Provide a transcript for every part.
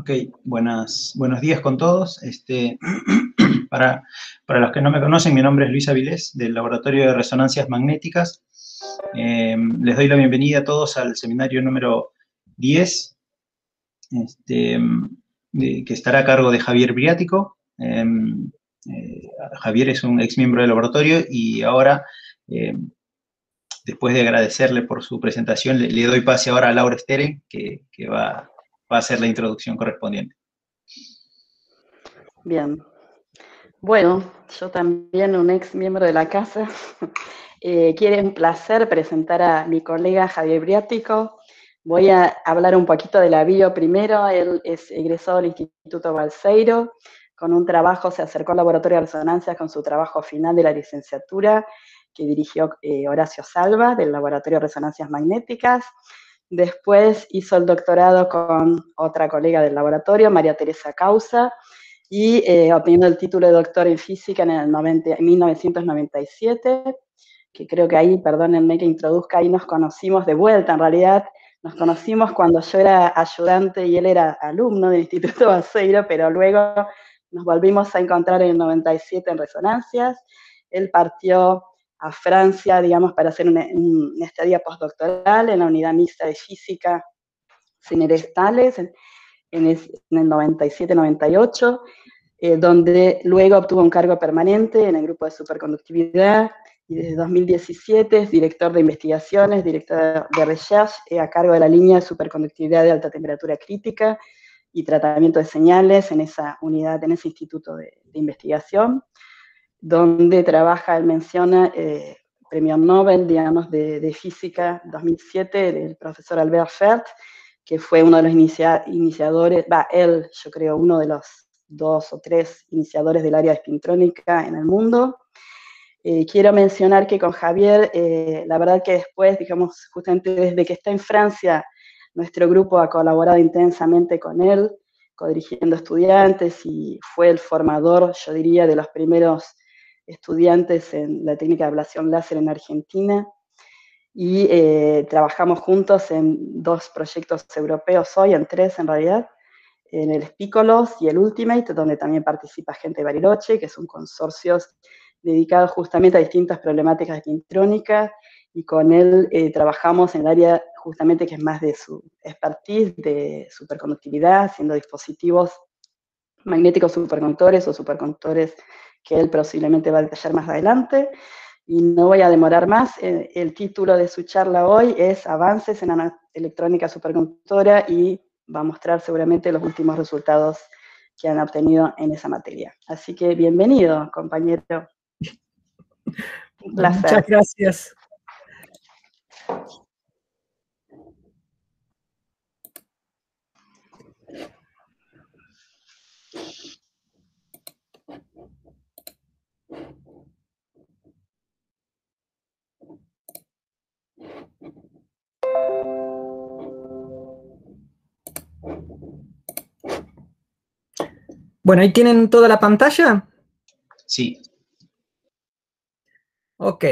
Ok, buenas, buenos días con todos. Este, para, para, los que no me conocen, mi nombre es Luis Avilés, del Laboratorio de Resonancias Magnéticas. Eh, les doy la bienvenida a todos al seminario número 10, este, que estará a cargo de Javier Briático. Eh, eh, Javier es un ex miembro del laboratorio y ahora, después de agradecerle por su presentación, le, doy pase ahora a Laura Steren, que, que va va a ser la introducción correspondiente. Bien. Bueno, yo también, un ex miembro de la casa, eh, quiere un placer presentar a mi colega Javier Briático. Voy a hablar un poquito de la bio primero. Él es egresado del Instituto Balseiro. Con un trabajo se acercó al laboratorio de resonancia con su trabajo final de la licenciatura que dirigió eh, Horacio Salva del Laboratorio de Resonancias Magnéticas. Después hizo el doctorado con otra colega del laboratorio, María Teresa Causa, y eh, obteniendo el título de doctor en física en, el 1997, que creo que ahí, perdónenme que introduzca, ahí nos conocimos de vuelta, en realidad nos conocimos cuando yo era ayudante y él era alumno del Instituto Baseiro, pero luego nos volvimos a encontrar en el 97 en Resonancias. Él partió a Francia, digamos, para hacer una, estadía postdoctoral en la unidad mixta de física Cinerestales en, en, el, 97-98, eh, donde luego obtuvo un cargo permanente en el grupo de superconductividad y desde 2017 es director de investigaciones, director de research eh, a cargo de la línea de superconductividad de alta temperatura crítica y tratamiento de señales en esa unidad, en ese instituto de investigación donde trabaja, él menciona, eh, premio Nobel, digamos, de, física 2007 del profesor Albert Fert, que fue uno de los iniciadores, va, él, yo creo, uno de los dos o tres iniciadores del área de espintrónica en el mundo. Eh, quiero mencionar que con Javier, eh, la verdad que después, digamos, justamente desde que está en Francia, nuestro grupo ha colaborado intensamente con él, codirigiendo estudiantes y fue el formador, yo diría, de los primeros estudiantes en la técnica de ablación láser en Argentina y eh, trabajamos juntos en dos proyectos europeos hoy, en tres en realidad, en el Spicolos y el Ultimate, donde también participa gente de Bariloche, que son consorcios dedicados justamente a distintas problemáticas de quintrónica, y con él eh, trabajamos en el área justamente que es más de su expertise, de superconductividad, haciendo dispositivos magnéticos superconductores o superconductores que él posiblemente va a detallar más adelante. Y no voy a demorar más, eh, el título de su charla hoy es Avances en la electrónica superconductora y va a mostrar seguramente los últimos resultados que han obtenido en esa materia. Así que bienvenido, compañero. Un placer. Muchas gracias. Bueno, ahí tienen toda la pantalla. Sí. Ok.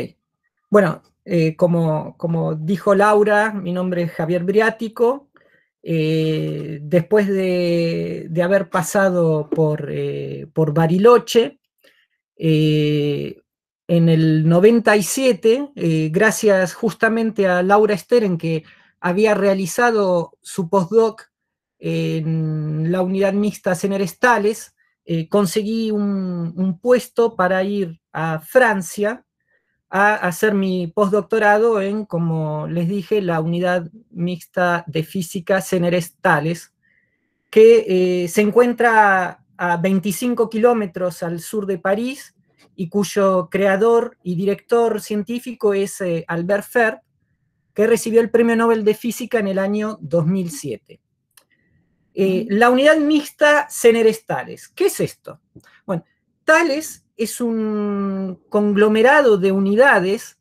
Bueno, eh, como, como, dijo Laura, mi nombre es Javier Briático. Eh, después de, haber pasado por, eh, por Bariloche, en el 97, gracias justamente a Laura Steren, que había realizado su postdoc en la unidad mixta Cenerestales, eh, conseguí un, puesto para ir a Francia a hacer mi postdoctorado en, como les dije, la unidad mixta de física Cenerestales, que eh, se encuentra a 25 kilómetros al sur de París y cuyo creador y director científico es eh, Albert Fert, que recibió el Premio Nobel de Física en el año 2007. Eh, la unidad mixta Cenerestales. ¿Qué es esto? Bueno, Tales es un conglomerado de unidades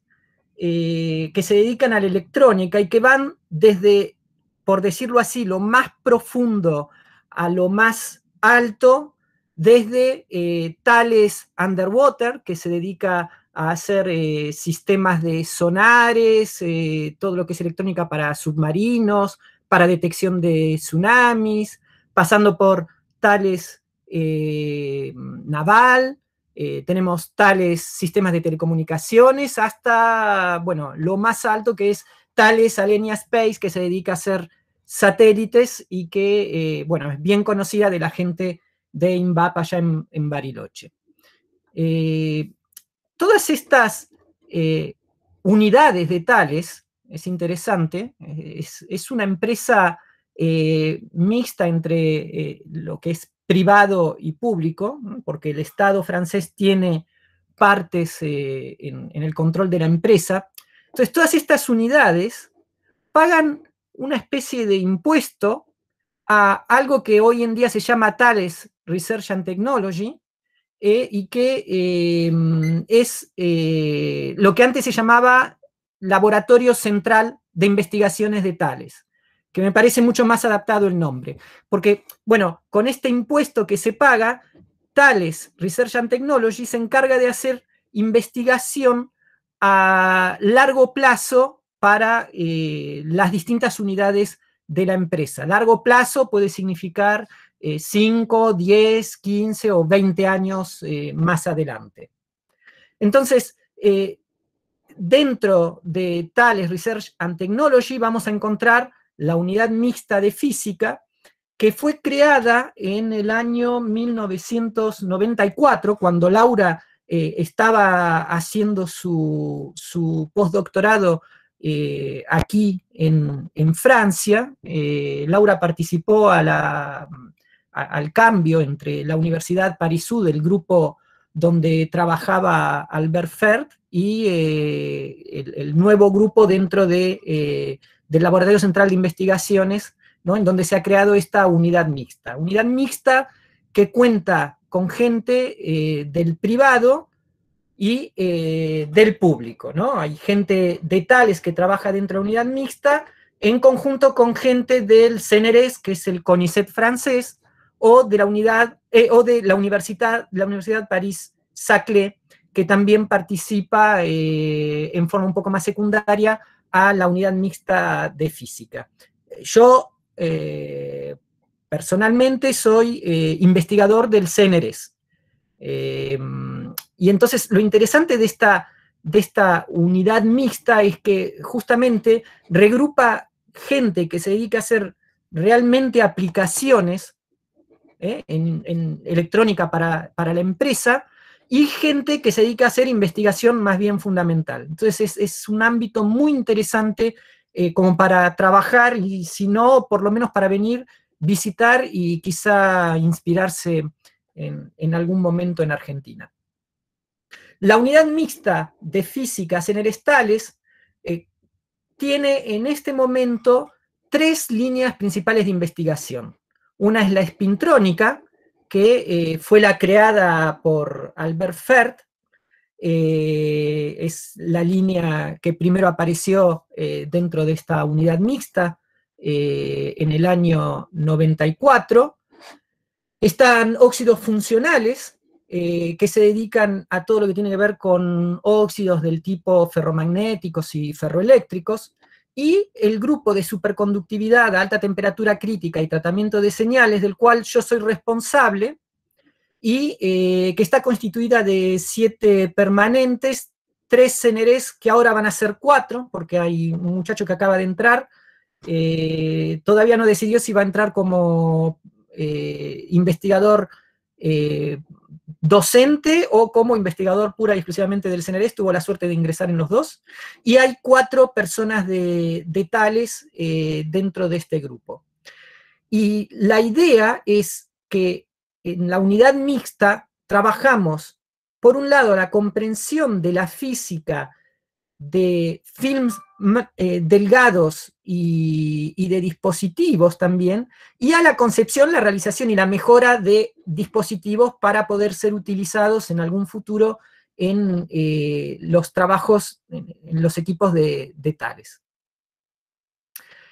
eh, que se dedican a la electrónica y que van desde, por decirlo así, lo más profundo a lo más alto, desde eh, Tales Underwater, que se dedica a hacer sistemas de sonares, todo lo que es electrónica para submarinos, para detección de tsunamis, pasando por Tales Naval, tenemos tales sistemas de telecomunicaciones, hasta, bueno, lo más alto que es Tales Alenia Space, que se dedica a hacer satélites y que, bueno, es bien conocida de la gente de INVAP allá en, Bariloche. todas estas unidades de Tales, es interesante, es, una empresa eh, mixta entre eh, lo que es privado y público, porque el Estado francés tiene partes eh, en, el control de la empresa. Entonces, todas estas unidades pagan una especie de impuesto a algo que hoy en día se llama Thales Research and Technology, eh, y que em, es eh, lo que antes se llamaba Laboratorio Central de Investigaciones de Tales, que me parece mucho más adaptado el nombre. Porque, bueno, con este impuesto que se paga, Tales Research and Technology se encarga de hacer investigación a largo plazo para eh, las distintas unidades de la empresa. Largo plazo puede significar 5, 10, 15 o 20 años eh, más adelante. Entonces, eh, dentro de Tales Research and Technology vamos a encontrar la unidad mixta de física que fue creada en el año 1994, cuando Laura eh, estaba haciendo su, postdoctorado aquí en, Francia. Laura participó a la al cambio entre la Universidad Paris-Sud, el grupo donde trabajaba Albert Fert, y eh, el, nuevo grupo dentro de, eh, del Laboratorio Central de Investigaciones, ¿no? en donde se ha creado esta unidad mixta. Unidad mixta que cuenta con gente eh, del privado y del público. ¿no? Hay gente de tales que trabaja dentro de unidad mixta, en conjunto con gente del CNRS, que es el CONICET francés, o de la unidad eh, o de la Universidad, la Universidad París-Saclay, que también participa eh, en forma un poco más secundaria a la unidad mixta de física. Yo eh, personalmente soy investigador del CNRS. Y entonces lo interesante de esta, de esta unidad mixta es que justamente regrupa gente que se dedica a hacer realmente aplicaciones ¿eh? en, electrónica para, la empresa, y gente que se dedica a hacer investigación más bien fundamental. Entonces es, un ámbito muy interesante eh, como para trabajar y si no, por lo menos para venir, visitar y quizá inspirarse en, algún momento en Argentina. La unidad mixta de física cenerestales eh, tiene en este momento tres líneas principales de investigación. Una es la espintrónica, que eh, fue la creada por Albert Fert, eh, es la línea que primero apareció eh, dentro de esta unidad mixta en el año 94. Están óxidos funcionales, que se dedican a todo lo que tiene que ver con óxidos del tipo ferromagnéticos y ferroeléctricos, y el grupo de superconductividad a alta temperatura crítica y tratamiento de señales, del cual yo soy responsable, y eh, que está constituida de siete permanentes, tres CNRs que ahora van a ser cuatro, porque hay un muchacho que acaba de entrar, eh, todavía no decidió si va a entrar como eh, docente o como investigador pura y exclusivamente del CNRS, tuvo la suerte de ingresar en los dos, y hay cuatro personas de, tales eh, dentro de este grupo. Y la idea es que en la unidad mixta trabajamos, por un lado, la comprensión de la física de films eh, delgados y, de dispositivos también, y a la concepción, la realización y la mejora de dispositivos para poder ser utilizados en algún futuro en eh, los trabajos, en, los equipos de, de tales.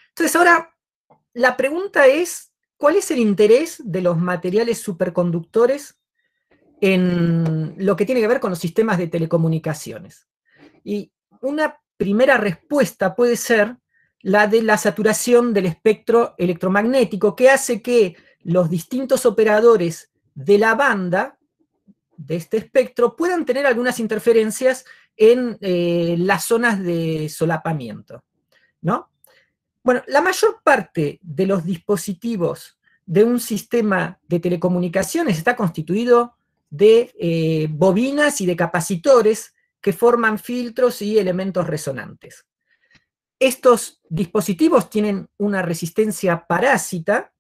Entonces ahora, la pregunta es, ¿cuál es el interés de los materiales superconductores en lo que tiene que ver con los sistemas de telecomunicaciones? Y una primera respuesta puede ser la de la saturación del espectro electromagnético, que hace que los distintos operadores de la banda de este espectro puedan tener algunas interferencias en eh, las zonas de solapamiento, ¿no? Bueno, la mayor parte de los dispositivos de un sistema de telecomunicaciones está constituido de eh, bobinas y de capacitores que forman filtros y elementos resonantes. Estos dispositivos tienen una resistencia parásita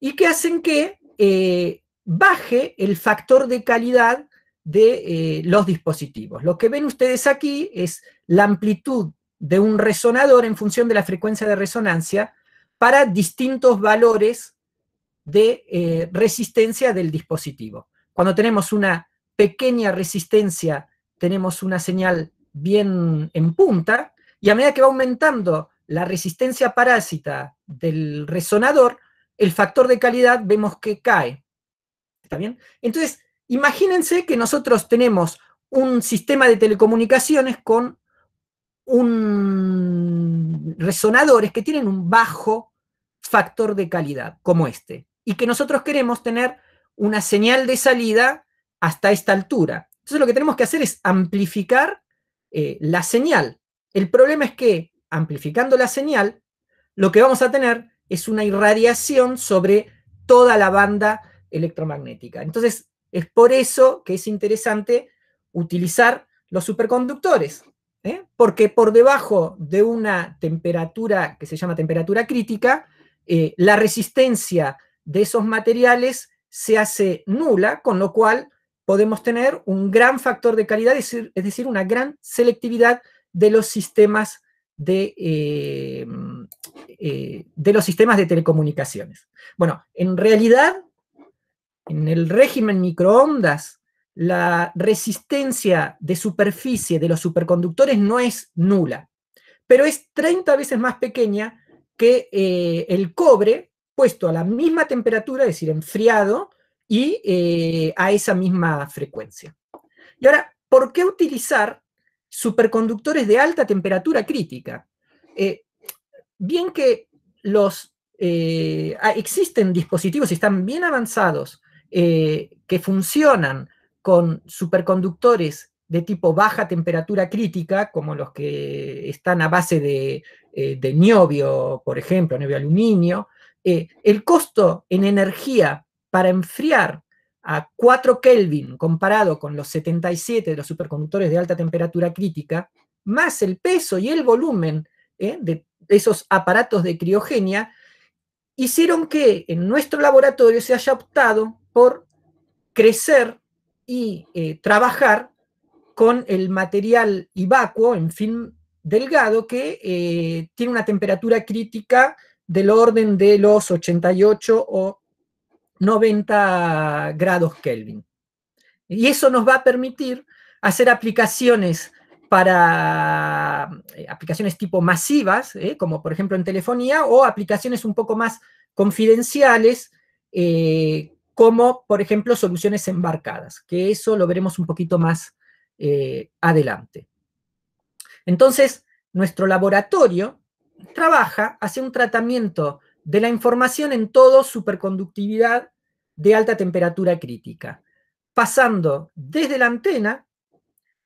y que hacen que eh, baje el factor de calidad de eh, los dispositivos. Lo que ven ustedes aquí es la amplitud de un resonador en función de la frecuencia de resonancia para distintos valores de eh, resistencia del dispositivo. Cuando tenemos una pequeña resistencia, tenemos una señal bien en punta, y a medida que va aumentando la resistencia parásita del resonador, el factor de calidad vemos que cae. ¿Está bien? Entonces, imagínense que nosotros tenemos un sistema de telecomunicaciones con un resonadores que tienen un bajo factor de calidad, como este, y que nosotros queremos tener una señal de salida hasta esta altura. Entonces lo que tenemos que hacer es amplificar eh, la señal. El problema es que amplificando la señal, lo que vamos a tener es una irradiación sobre toda la banda electromagnética. Entonces, es por eso que es interesante utilizar los superconductores. ¿eh? porque por debajo de una temperatura que se llama temperatura crítica, eh, la resistencia de esos materiales se hace nula, con lo cual podemos tener un gran factor de calidad, es decir, una gran selectividad de los sistemas de, eh, de los sistemas de telecomunicaciones. Bueno, en realidad, en el régimen microondas la resistencia de superficie de los superconductores no es nula, pero es 30 veces más pequeña que eh, el cobre puesto a la misma temperatura, es decir, enfriado, y eh, a esa misma frecuencia. Y ahora, ¿por qué utilizar superconductores de alta temperatura crítica? Eh, bien que los, existen dispositivos y están bien avanzados que funcionan con superconductores de tipo baja temperatura crítica, como los que están a base de, eh, niobio, por ejemplo, niobio aluminio, eh, el costo en energía para enfriar a 4 Kelvin comparado con los 77 de los superconductores de alta temperatura crítica, más el peso y el volumen eh, de esos aparatos de criogenia, hicieron que en nuestro laboratorio se haya optado por crecer y eh, trabajar con el material ivacuo en film delgado que eh, tiene una temperatura crítica del orden de los 88 o 90 grados Kelvin. Y eso nos va a permitir hacer aplicaciones para eh, aplicaciones tipo masivas, como por ejemplo en telefonía, o aplicaciones un poco más confidenciales, como por ejemplo soluciones embarcadas, que eso lo veremos un poquito más eh, adelante. Entonces, nuestro laboratorio trabaja, hace un tratamiento de la información en todo superconductividad de alta temperatura crítica, pasando desde la antena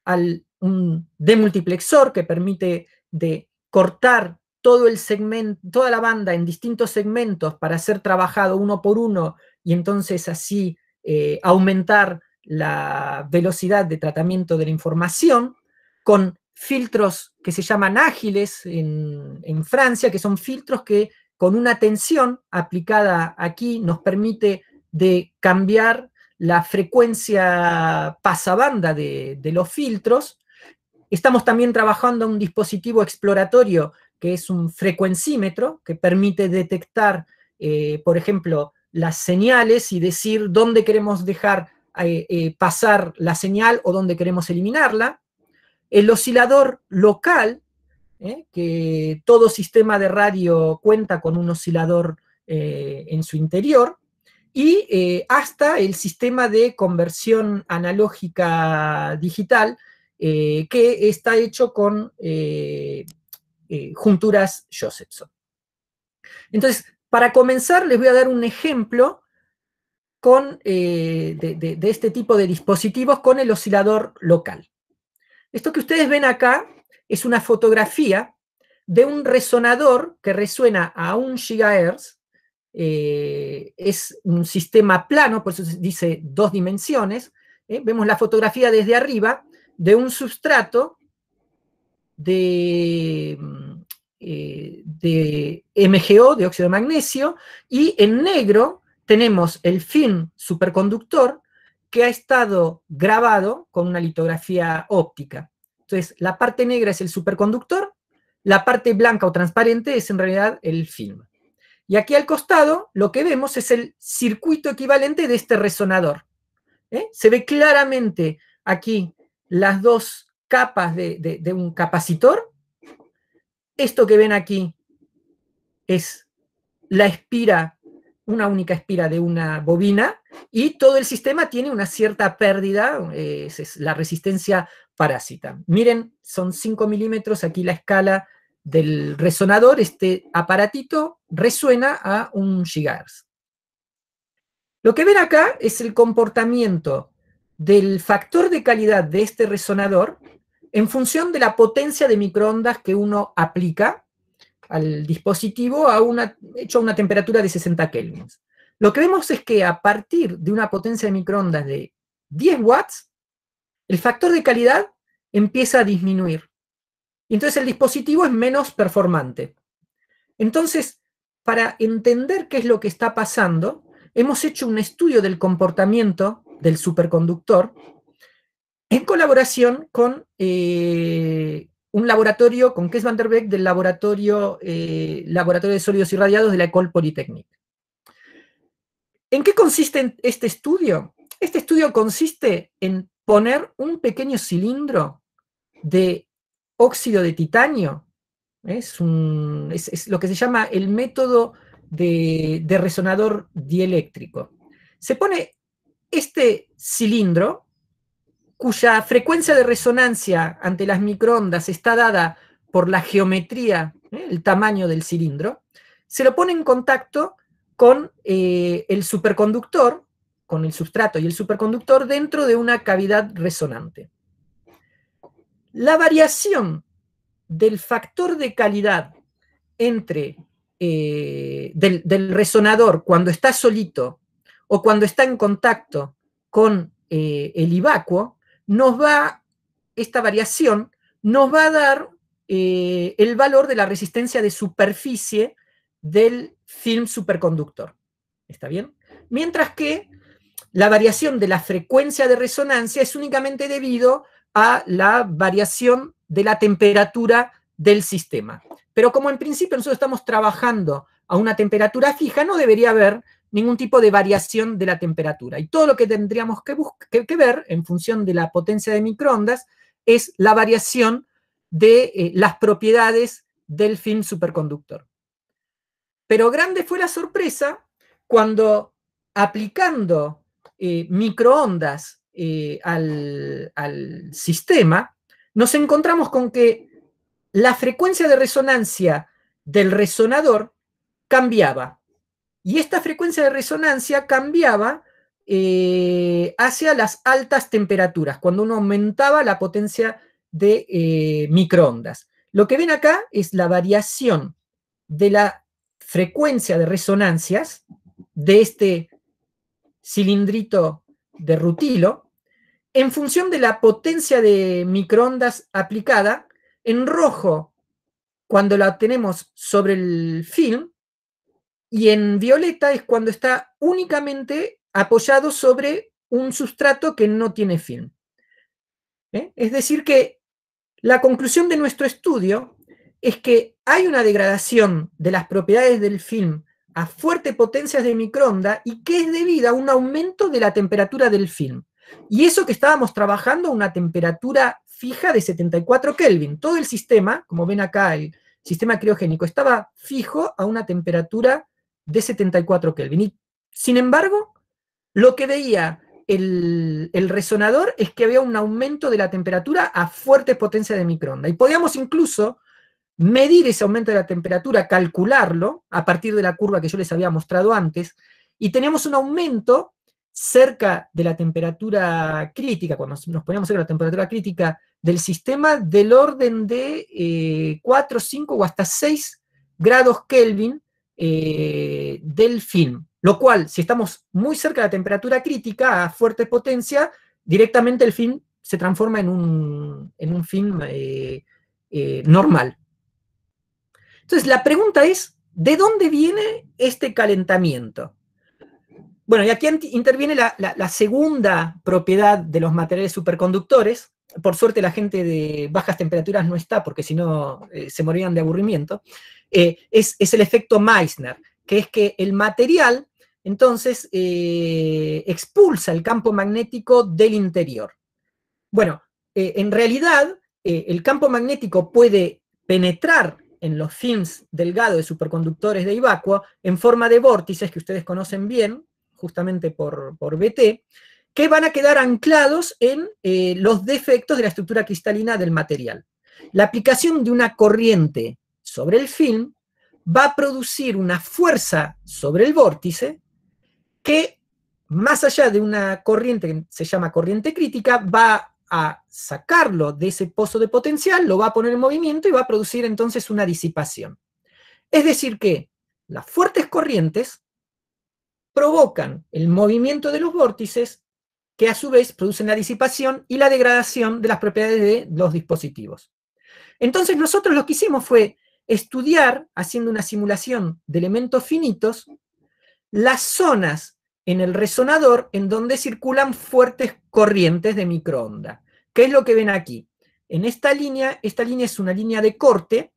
al un demultiplexor que permite de cortar todo el segmento, toda la banda en distintos segmentos para ser trabajado uno por uno y entonces así eh, aumentar la velocidad de tratamiento de la información con filtros que se llaman ágiles en, en Francia, que son filtros que con una tensión aplicada aquí nos permite de cambiar la frecuencia pasabanda de, los filtros. Estamos también trabajando un dispositivo exploratorio que es un frecuencímetro que permite detectar, eh, por ejemplo, las señales y decir dónde queremos dejar eh, eh, pasar la señal o dónde queremos eliminarla. El oscilador local, eh, que todo sistema de radio cuenta con un oscilador en su interior, y hasta el sistema de conversión analógica digital, que está hecho con junturas Josephson. Entonces, para comenzar, les voy a dar un ejemplo con, eh, de este tipo de dispositivos con el oscilador local. Esto que ustedes ven acá es una fotografía de un resonador que resuena a un gigahertz. Eh, es un sistema plano, por eso dice dos dimensiones. ¿eh? Vemos la fotografía desde arriba de un sustrato de, eh, de MgO, de óxido de magnesio, y en negro tenemos el film superconductor que ha estado grabado con una litografía óptica. Entonces, la parte negra es el superconductor la parte blanca o transparente es en realidad el film. Y aquí al costado lo que vemos es el circuito equivalente de este resonador. ¿eh? Se ve claramente aquí las dos capas de, de un capacitor. Esto que ven aquí es la espira, una única espira de una bobina, y todo el sistema tiene una cierta pérdida, es la resistencia parásita. Miren, son 5 milímetros, aquí la escala del resonador, este aparatito resuena a un gigahertz. Lo que ven acá es el comportamiento del factor de calidad de este resonador en función de la potencia de microondas que uno aplica al dispositivo a una, hecho a una temperatura de 60 kelvins. Lo que vemos es que a partir de una potencia de microondas de 10 watts, el factor de calidad empieza a disminuir. entonces el dispositivo es menos performante. Entonces, para entender qué es lo que está pasando, hemos hecho un estudio del comportamiento del superconductor en colaboración con eh, un laboratorio, con Kees van der Beek, del laboratorio, eh, laboratorio de sólidos irradiados de la École Polytechnique. ¿En qué consiste este estudio? Este estudio consiste en poner un pequeño cilindro de óxido de titanio. Es, lo que se llama el método de, resonador dieléctrico. Se pone este cilindro, cuya frecuencia de resonancia ante las microondas está dada por la geometría, ¿eh? el tamaño del cilindro, se lo pone en contacto con eh, el superconductor, con el sustrato y el superconductor dentro de una cavidad resonante. La variación del factor de calidad entre eh, del, resonador cuando está solito o cuando está en contacto con el ivacuo, nos va, esta variación nos va a dar el valor de la resistencia de superficie del film superconductor. ¿Está bien? Mientras que la variación de la frecuencia de resonancia es únicamente debido a la variación de la temperatura del sistema. Pero como en principio nosotros estamos trabajando a una temperatura fija, no debería haber ningún tipo de variación de la temperatura. Y todo lo que tendríamos que, ver en función de la potencia de microondas es la variación de eh, las propiedades del film superconductor. Pero grande fue la sorpresa cuando aplicando eh, microondas eh, al, sistema, nos encontramos con que la frecuencia de resonancia del resonador cambiaba. Y esta frecuencia de resonancia cambiaba eh, hacia las altas temperaturas, cuando uno aumentaba la potencia de microondas. Lo que ven acá es la variación de la frecuencia de resonancias de este cilindrito de rutilo en función de la potencia de microondas aplicada, en rojo cuando la tenemos sobre el film y en violeta es cuando está únicamente apoyado sobre un sustrato que no tiene film. ¿Eh? Es decir que la conclusión de nuestro estudio es que hay una degradación de las propiedades del film a fuertes potencias de microondas y que es debida a un aumento de la temperatura del film. Y eso que estábamos trabajando a una temperatura fija de 74 Kelvin. Todo el sistema, como ven acá, el sistema criogénico, estaba fijo a una temperatura de 74 Kelvin. Sin embargo, lo que veía el, el, resonador es que había un aumento de la temperatura a fuertes potencias de microondas. Y podíamos incluso medir ese aumento de la temperatura, calcularlo a partir de la curva que yo les había mostrado antes, y teníamos un aumento cerca de la temperatura crítica, cuando nos poníamos cerca de la temperatura crítica del sistema, del orden de 4, 5 o hasta 6 grados Kelvin eh, del film. Lo cual, si estamos muy cerca de la temperatura crítica, a fuerte potencia, directamente el film se transforma en un, en un film eh, eh, normal. Entonces, la pregunta es, ¿de dónde viene este calentamiento? Bueno, y aquí interviene la, segunda propiedad de los materiales superconductores. Por suerte la gente de bajas temperaturas no está, porque si no se morían de aburrimiento. Eh, es, el efecto Meissner, que es que el material entonces eh, expulsa el campo magnético del interior. Bueno, en realidad el campo magnético puede penetrar en los films delgados de superconductores de Ivacuo en forma de vórtices que ustedes conocen bien, justamente por, BT, que van a quedar anclados en eh, los defectos de la estructura cristalina del material. La aplicación de una corriente sobre el film va a producir una fuerza sobre el vórtice que, más allá de una corriente que se llama corriente crítica, va a sacarlo de ese pozo de potencial, lo va a poner en movimiento y va a producir entonces una disipación. Es decir que las fuertes corrientes provocan el movimiento de los vórtices que a su vez producen la disipación y la degradación de las propiedades de los dispositivos. Entonces nosotros lo que hicimos fue estudiar, haciendo una simulación de elementos finitos, las zonas en el resonador en donde circulan fuertes corrientes de microonda. ¿Qué es lo que ven aquí? En esta línea, esta línea es una línea de corte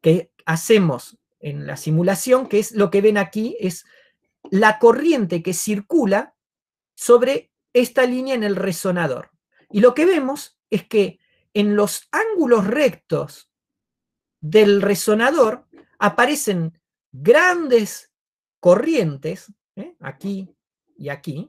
que hacemos en la simulación, que es lo que ven aquí, es la corriente que circula sobre esta línea en el resonador. Y lo que vemos es que en los ángulos rectos del resonador aparecen grandes corrientes, ¿eh? aquí y aquí,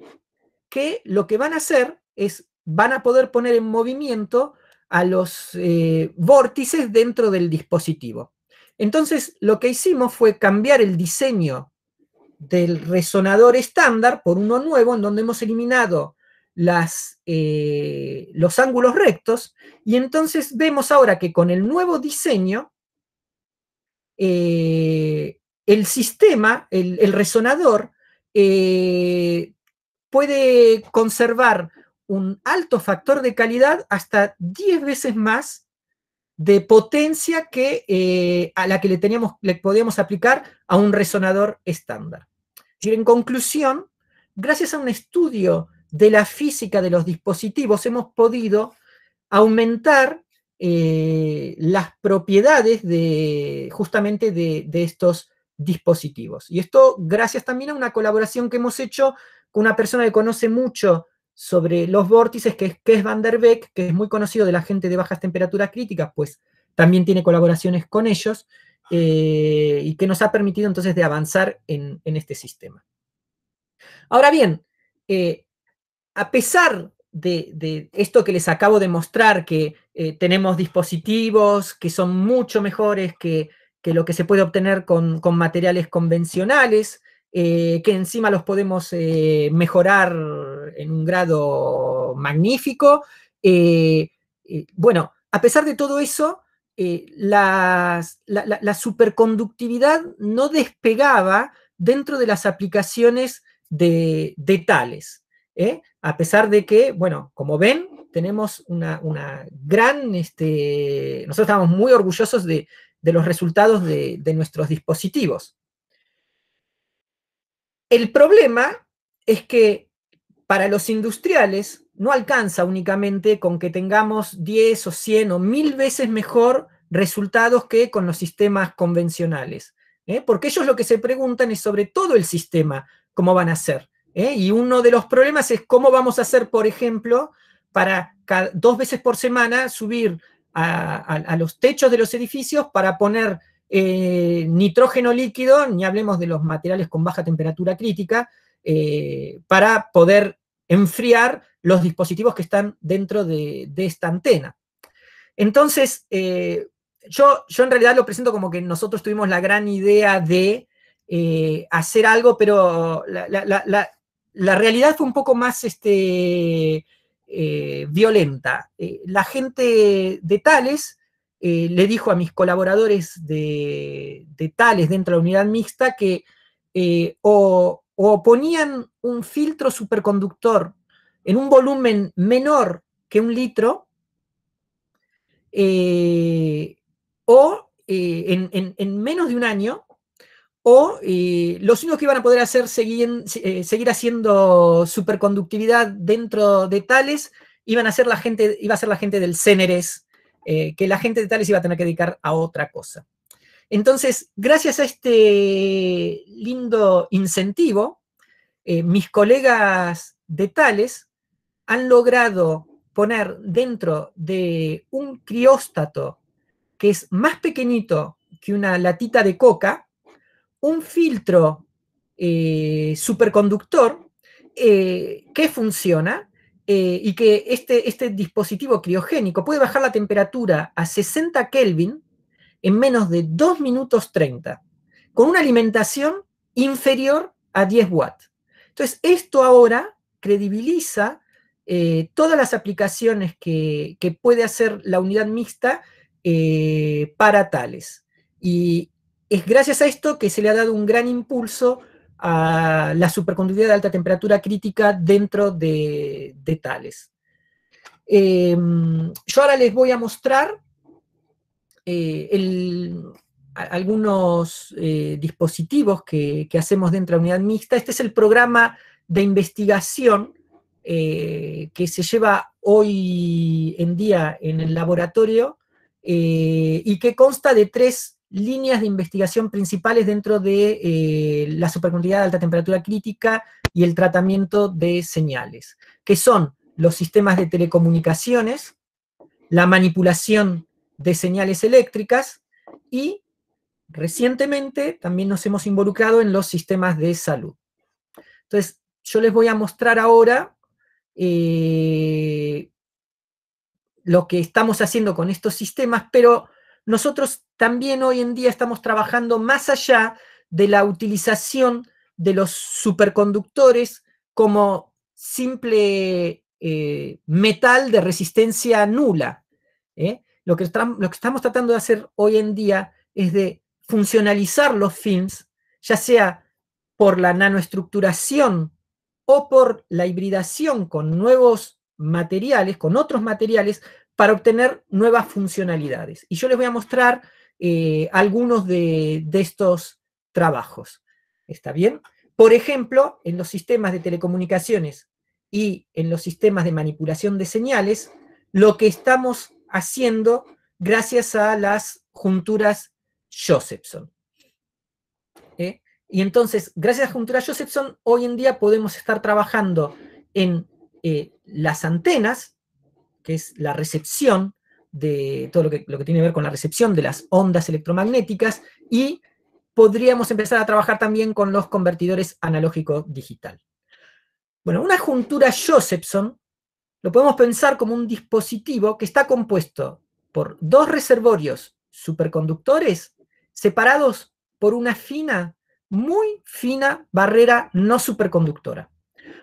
que lo que van a hacer es, van a poder poner en movimiento a los eh, vórtices dentro del dispositivo. Entonces, lo que hicimos fue cambiar el diseño del resonador estándar por uno nuevo en donde hemos eliminado las, eh, los ángulos rectos y entonces vemos ahora que con el nuevo diseño eh, el sistema, el, resonador, eh, puede conservar un alto factor de calidad hasta 10 veces más de potencia que a la que le, teníamos, le podíamos aplicar a un resonador estándar. Decir, en conclusión, gracias a un estudio de la física de los dispositivos hemos podido aumentar eh, las propiedades de, justamente de, estos dispositivos. Y esto gracias también a una colaboración que hemos hecho con una persona que conoce mucho sobre los vórtices, que es Kes van der Beek, que es muy conocido de la gente de bajas temperaturas críticas, pues también tiene colaboraciones con ellos. Eh, y que nos ha permitido entonces de avanzar en, este sistema. Ahora bien, eh, a pesar de, esto que les acabo de mostrar, que eh, tenemos dispositivos que son mucho mejores que, lo que se puede obtener con, materiales convencionales, que encima los podemos mejorar en un grado magnífico. bueno, a pesar de todo eso, eh, la, superconductividad no despegaba dentro de las aplicaciones de, tales. ¿Eh? A pesar de que, bueno, como ven, tenemos una, gran, este, nosotros estamos muy orgullosos de, los resultados de, de nuestros dispositivos. El problema es que para los industriales no alcanza únicamente con que tengamos 10 o 100 o 1000 veces mejor resultados que con los sistemas convencionales. ¿eh? Porque ellos lo que se preguntan es sobre todo el sistema, cómo van a ser. ¿Eh? Y uno de los problemas es cómo vamos a hacer, por ejemplo, para dos veces por semana subir a, los techos de los edificios para poner eh, nitrógeno líquido, ni hablemos de los materiales con baja temperatura crítica, para poder enfriar los dispositivos que están dentro de, esta antena. Entonces, eh, yo, yo, en realidad lo presento como que nosotros tuvimos la gran idea de eh, hacer algo, pero la realidad fue un poco más este, eh, violenta. Eh, la gente de Tales le dijo a mis colaboradores de, Tales dentro de la unidad mixta que o ponían un filtro superconductor en un volumen menor que un litro, o en, menos de un año o eh, los únicos que iban a poder hacer seguir, eh, seguir haciendo superconductividad dentro de Tales iban a ser la gente, iba a ser la gente del CENERES, eh, que la gente de Tales iba a tener que dedicar a otra cosa. Entonces, gracias a este lindo incentivo, mis colegas de Tales han logrado poner dentro de un crióstato que es más pequeñito que una latita de coca, un filtro eh, superconductor eh, que funciona eh, y que este, este dispositivo criogénico puede bajar la temperatura a 60 Kelvin en menos de 2 minutos 30, con una alimentación inferior a 10 watts. Entonces, esto ahora credibiliza todas las aplicaciones que, que, puede hacer la unidad mixta para tales. Y es gracias a esto que se le ha dado un gran impulso a la superconductividad de alta temperatura crítica dentro de, tales. Em, yo ahora les voy a mostrar eh, algunos eh, dispositivos que, hacemos dentro de la unidad mixta. Este es el programa de investigación eh, que se lleva hoy en día en el laboratorio y que consta de tres líneas de investigación principales dentro de eh, la superconductividad de alta temperatura crítica y el tratamiento de señales, que son los sistemas de telecomunicaciones, la manipulación de señales eléctricas y recientemente también nos hemos involucrado en los sistemas de salud. Entonces, yo les voy a mostrar ahora eh, lo que estamos haciendo con estos sistemas, pero nosotros también hoy en día estamos trabajando más allá de la utilización de los superconductores como simple eh, metal de resistencia nula. ¿eh? Lo, que lo que estamos tratando de hacer hoy en día es de funcionalizar los films, ya sea por la nanoestructuración o por la hibridación con nuevos materiales, con otros materiales, para obtener nuevas funcionalidades. Y yo les voy a mostrar eh, algunos de, estos trabajos. ¿Está bien? Por ejemplo, en los sistemas de telecomunicaciones y en los sistemas de manipulación de señales, lo que estamos haciendo gracias a las junturas Josephson. ¿Eh? Y entonces, gracias a junturas Josephson, hoy en día podemos estar trabajando en eh, las antenas, que es la recepción de todo lo que, lo que tiene que ver con la recepción de las ondas electromagnéticas y podríamos empezar a trabajar también con los convertidores analógico-digital. Bueno, una juntura Josephson lo podemos pensar como un dispositivo que está compuesto por dos reservorios superconductores separados por una fina, muy fina barrera no superconductora.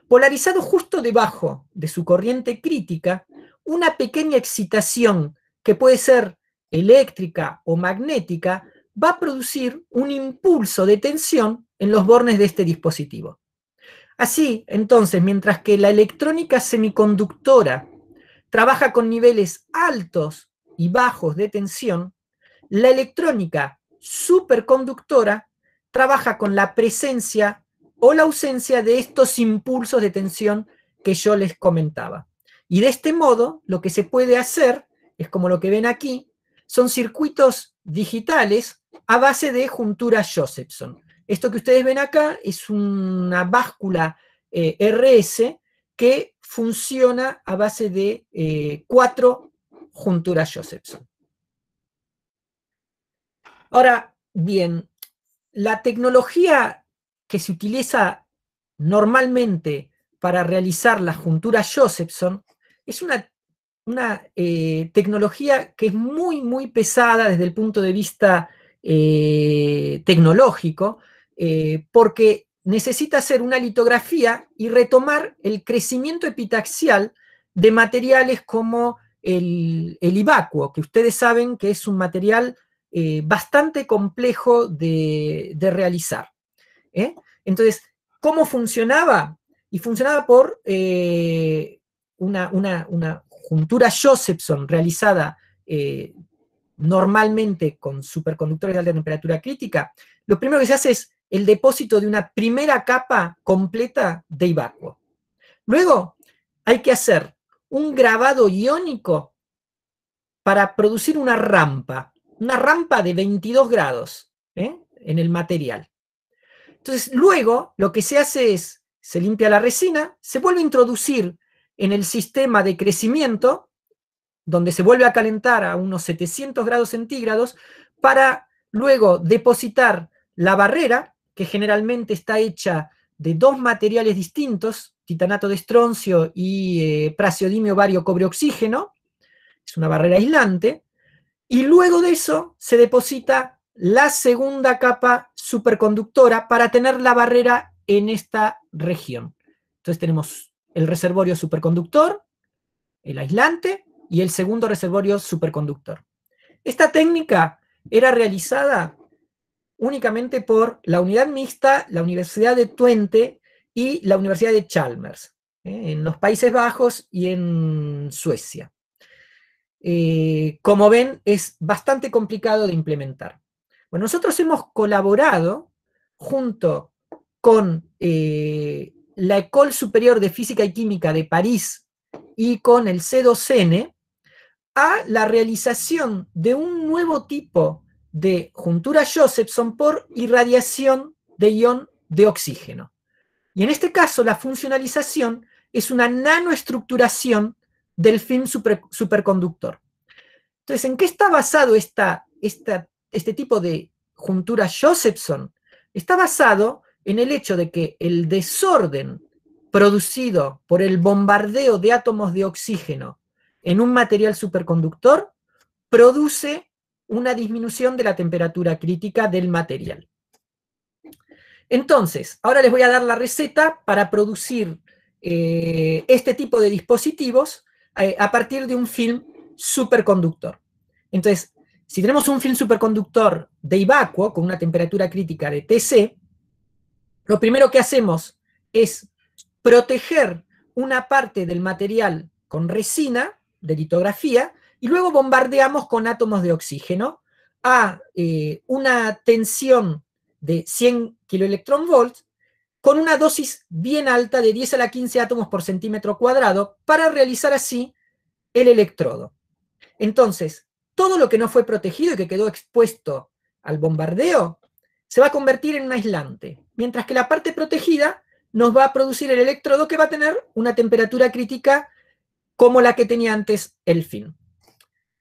Polarizado justo debajo de su corriente crítica, una pequeña excitación que puede ser eléctrica o magnética va a producir un impulso de tensión en los bornes de este dispositivo. Así, entonces, mientras que la electrónica semiconductora trabaja con niveles altos y bajos de tensión, la electrónica superconductora trabaja con la presencia o la ausencia de estos impulsos de tensión que yo les comentaba. Y de este modo, lo que se puede hacer es como lo que ven aquí, son circuitos digitales a base de juntura Josephson. Esto que ustedes ven acá es una báscula eh, RS que funciona a base de eh, cuatro junturas Josephson. Ahora, bien, la tecnología que se utiliza normalmente para realizar la juntura Josephson es una, una eh, tecnología que es muy, muy pesada desde el punto de vista eh, tecnológico, eh, porque necesita hacer una litografía y retomar el crecimiento epitaxial de materiales como el, el que ustedes saben que es un material bastante complejo de, realizar. ¿eh? Entonces, ¿cómo funcionaba? Y funcionaba por una, juntura Josephson realizada normalmente con superconductores de alta temperatura crítica. Lo primero que se hace es el depósito de una primera capa completa de Ivacuo. Luego hay que hacer un grabado iónico para producir una rampa, una rampa de 22 grados ¿eh? en el material. Entonces, luego lo que se hace es, se limpia la resina, se vuelve a introducir en el sistema de crecimiento, donde se vuelve a calentar a unos 700 grados centígrados, para luego depositar la barrera, que generalmente está hecha de dos materiales distintos, titanato de estroncio y eh, praseodimio bario cobre oxígeno, es una barrera aislante, y luego de eso se deposita la segunda capa superconductora para tener la barrera en esta región. Entonces tenemos el reservorio superconductor, el aislante y el segundo reservorio superconductor. Esta técnica era realizada únicamente por la unidad mixta, la Universidad de Twente y la Universidad de Chalmers, ¿eh? en los Países Bajos y en Suecia. Eh, como ven, es bastante complicado de implementar. Bueno, nosotros hemos colaborado junto con eh, la École Superior de Física y Química de París y con el C2N a la realización de un nuevo tipo de juntura Josephson por irradiación de ion de oxígeno. Y en este caso, la funcionalización es una nanoestructuración del film superconductor. Entonces, ¿en qué está basado esta, este tipo de juntura Josephson? Está basado en el hecho de que el desorden producido por el bombardeo de átomos de oxígeno en un material superconductor produce una disminución de la temperatura crítica del material. Entonces, ahora les voy a dar la receta para producir eh, este tipo de dispositivos eh, a partir de un film superconductor. Entonces, si tenemos un film superconductor de Ivacuo con una temperatura crítica de TC, lo primero que hacemos es proteger una parte del material con resina de litografía y luego bombardeamos con átomos de oxígeno a eh, una tensión de 100 kiloelectronvolts con una dosis bien alta de 10 a la 15 átomos por centímetro cuadrado para realizar así el electrodo. Entonces, todo lo que no fue protegido y que quedó expuesto al bombardeo se va a convertir en un aislante, mientras que la parte protegida nos va a producir el electrodo que va a tener una temperatura crítica como la que tenía antes el fin.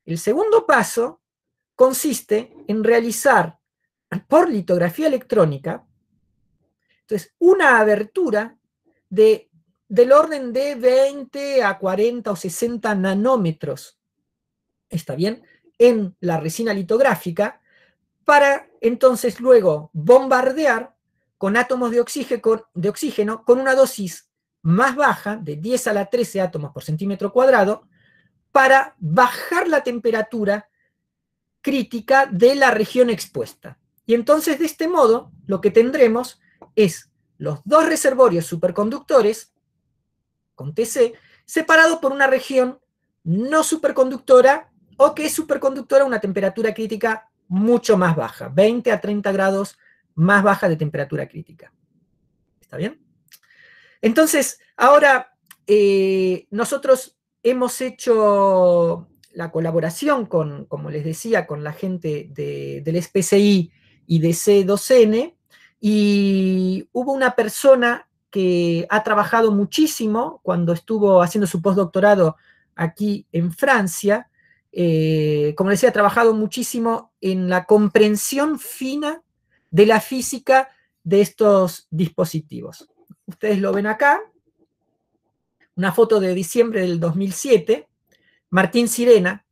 El segundo paso consiste en realizar por litografía electrónica, entonces, una abertura de, del orden de 20 a 40 o 60 nanómetros, ¿está bien?, en la resina litográfica, para entonces luego bombardear con átomos de oxígeno, con una dosis más baja, de 10 a la 13 átomos por centímetro cuadrado, para bajar la temperatura crítica de la región expuesta. Y entonces de este modo lo que tendremos es los dos reservorios superconductores con TC separados por una región no superconductora o que es superconductora a una temperatura crítica mucho más baja, 20 a 30 grados más baja de temperatura crítica. ¿Está bien? Entonces, ahora eh, nosotros hemos hecho la colaboración con, como les decía, con la gente del SPCI y de C2N, y hubo una persona que ha trabajado muchísimo cuando estuvo haciendo su postdoctorado aquí en Francia, eh, como decía, ha trabajado muchísimo en la comprensión fina de la física de estos dispositivos. Ustedes lo ven acá, una foto de diciembre del 2007, Martín Sirena,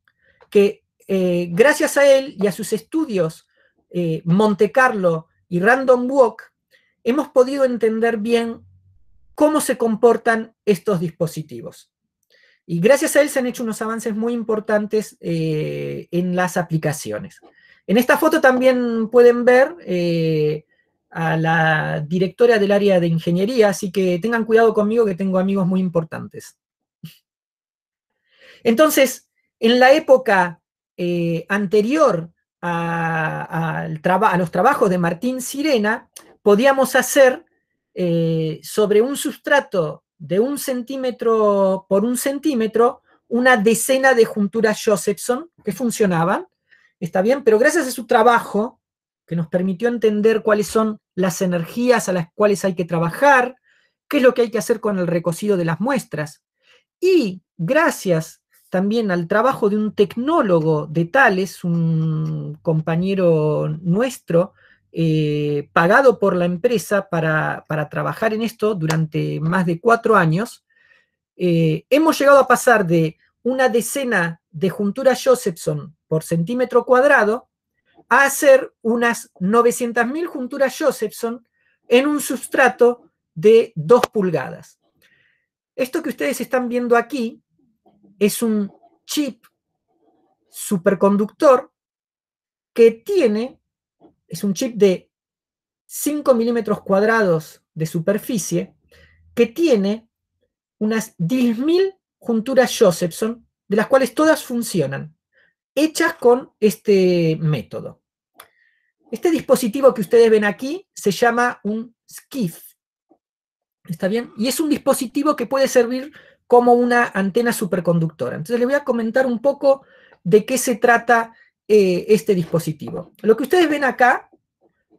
que eh, gracias a él y a sus estudios eh, Monte Carlo y Random Walk, hemos podido entender bien cómo se comportan estos dispositivos. Y gracias a él se han hecho unos avances muy importantes eh, en las aplicaciones. En esta foto también pueden ver eh, a la directora del área de ingeniería, así que tengan cuidado conmigo que tengo amigos muy importantes. Entonces, en la época eh, anterior a, los trabajos de Martín Sirena, podíamos hacer sobre un sustrato de un centímetro por un centímetro una decena de junturas Josephson que funcionaban, está bien, pero gracias a su trabajo, que nos permitió entender cuáles son las energías a las cuales hay que trabajar, qué es lo que hay que hacer con el recocido de las muestras. Y gracias también al trabajo de un tecnólogo de Tales, un compañero nuestro, eh, pagado por la empresa para, trabajar en esto durante más de cuatro años, eh, hemos llegado a pasar de una decena de junturas Josephson por centímetro cuadrado a hacer unas 900.000 junturas Josephson en un sustrato de 2 pulgadas. Esto que ustedes están viendo aquí es un chip superconductor que tiene, es un chip de 5 milímetros cuadrados de superficie, que tiene unas 10.000 junturas Josephson, de las cuales todas funcionan, hechas con este método. Este dispositivo que ustedes ven aquí se llama un SCIF. ¿Está bien? Y es un dispositivo que puede servir como una antena superconductora. Entonces les voy a comentar un poco de qué se trata eh, este dispositivo. Lo que ustedes ven acá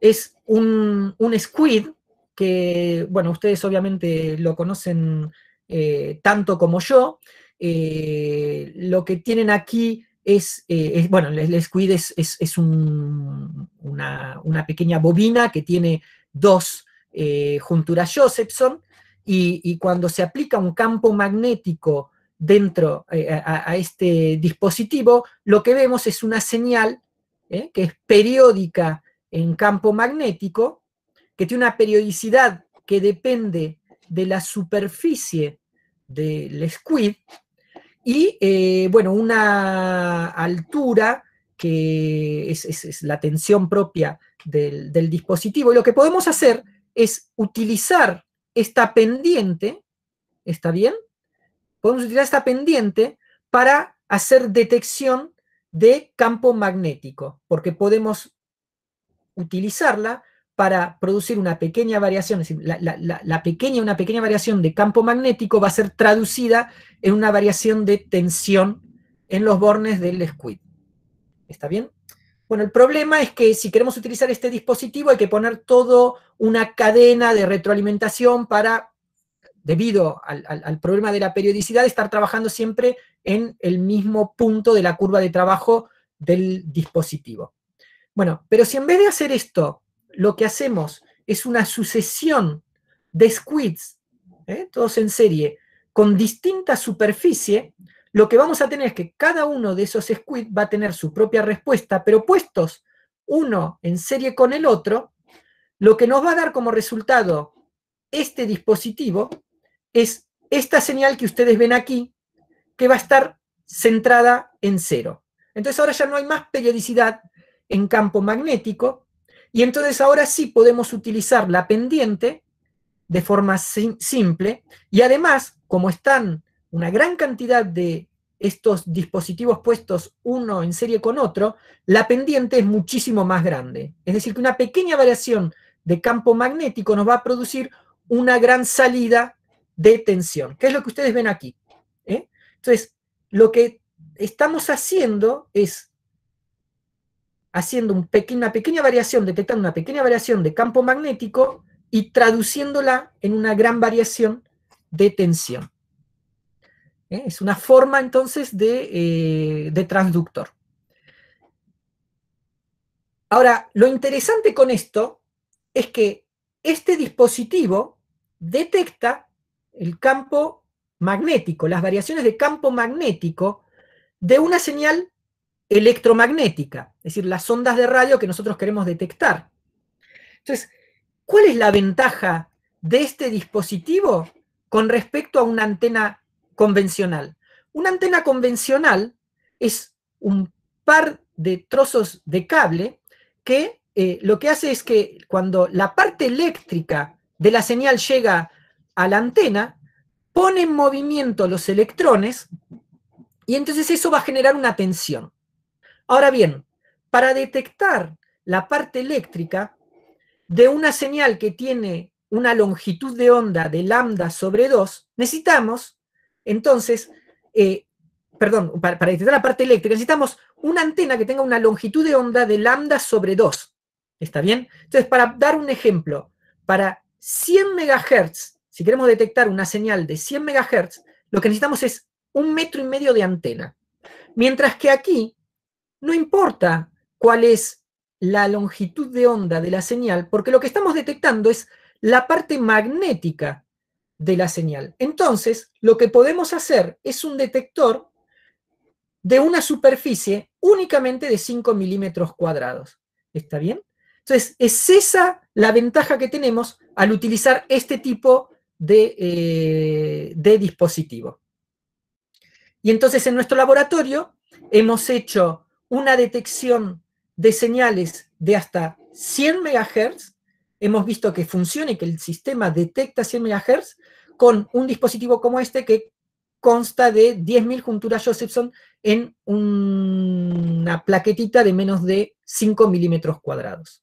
es un, SQUID, que, bueno, ustedes obviamente lo conocen eh, tanto como yo. Eh, lo que tienen aquí eh, es, bueno, el squid es, es, una, pequeña bobina que tiene dos junturas Josephson y, cuando se aplica un campo magnético dentro eh, a, este dispositivo, lo que vemos es una señal que es periódica en campo magnético, que tiene una periodicidad que depende de la superficie del squid, y eh, bueno, una altura que es, la tensión propia del, dispositivo. Y lo que podemos hacer es utilizar esta pendiente, ¿está bien? Podemos utilizar esta pendiente para hacer detección de campo magnético, porque podemos utilizarla para producir una pequeña variación, es decir, la, pequeña, una pequeña variación de campo magnético va a ser traducida en una variación de tensión en los bornes del squid. ¿Está bien? Bueno, el problema es que si queremos utilizar este dispositivo hay que poner todo una cadena de retroalimentación para, debido al, al problema de la periodicidad, estar trabajando siempre en el mismo punto de la curva de trabajo del dispositivo. Bueno, pero si en vez de hacer esto lo que hacemos es una sucesión de squids, ¿eh? todos en serie, con distinta superficie, lo que vamos a tener es que cada uno de esos squids va a tener su propia respuesta, pero puestos uno en serie con el otro, lo que nos va a dar como resultado este dispositivo es esta señal que ustedes ven aquí, que va a estar centrada en cero. Entonces ahora ya no hay más periodicidad en campo magnético, y entonces ahora sí podemos utilizar la pendiente de forma simple y además, como están una gran cantidad de estos dispositivos puestos uno en serie con otro, la pendiente es muchísimo más grande. Es decir, que una pequeña variación de campo magnético nos va a producir una gran salida de tensión, que es lo que ustedes ven aquí. ¿eh? Entonces, lo que estamos haciendo es haciendo una pequeña variación, detectando una pequeña variación de campo magnético y traduciéndola en una gran variación de tensión. ¿Eh? Es una forma entonces de, eh, de transductor. Ahora, lo interesante con esto es que este dispositivo detecta el campo magnético, las variaciones de campo magnético de una señal electromagnética, es decir, las ondas de radio que nosotros queremos detectar. Entonces, ¿cuál es la ventaja de este dispositivo con respecto a una antena convencional? Una antena convencional es un par de trozos de cable que eh, lo que hace es que cuando la parte eléctrica de la señal llega a la antena, pone en movimiento los electrones y entonces eso va a generar una tensión. Ahora bien, para detectar la parte eléctrica de una señal que tiene una longitud de onda de lambda sobre 2, necesitamos entonces eh, perdón, para, detectar la parte eléctrica, necesitamos una antena que tenga una longitud de onda de lambda sobre 2. ¿Está bien? Entonces, para dar un ejemplo, para 100 MHz, si queremos detectar una señal de 100 MHz, lo que necesitamos es un metro y medio de antena. Mientras que aquí no importa cuál es la longitud de onda de la señal, porque lo que estamos detectando es la parte magnética de la señal. Entonces, lo que podemos hacer es un detector de una superficie únicamente de 5 milímetros cuadrados. ¿Está bien? Entonces, es esa la ventaja que tenemos al utilizar este tipo de, eh, de dispositivo. Y entonces en nuestro laboratorio hemos hecho una detección de señales de hasta 100 MHz. Hemos visto que funciona y que el sistema detecta 100 MHz con un dispositivo como este que consta de 10.000 junturas Josephson en una plaquetita de menos de 5 milímetros cuadrados.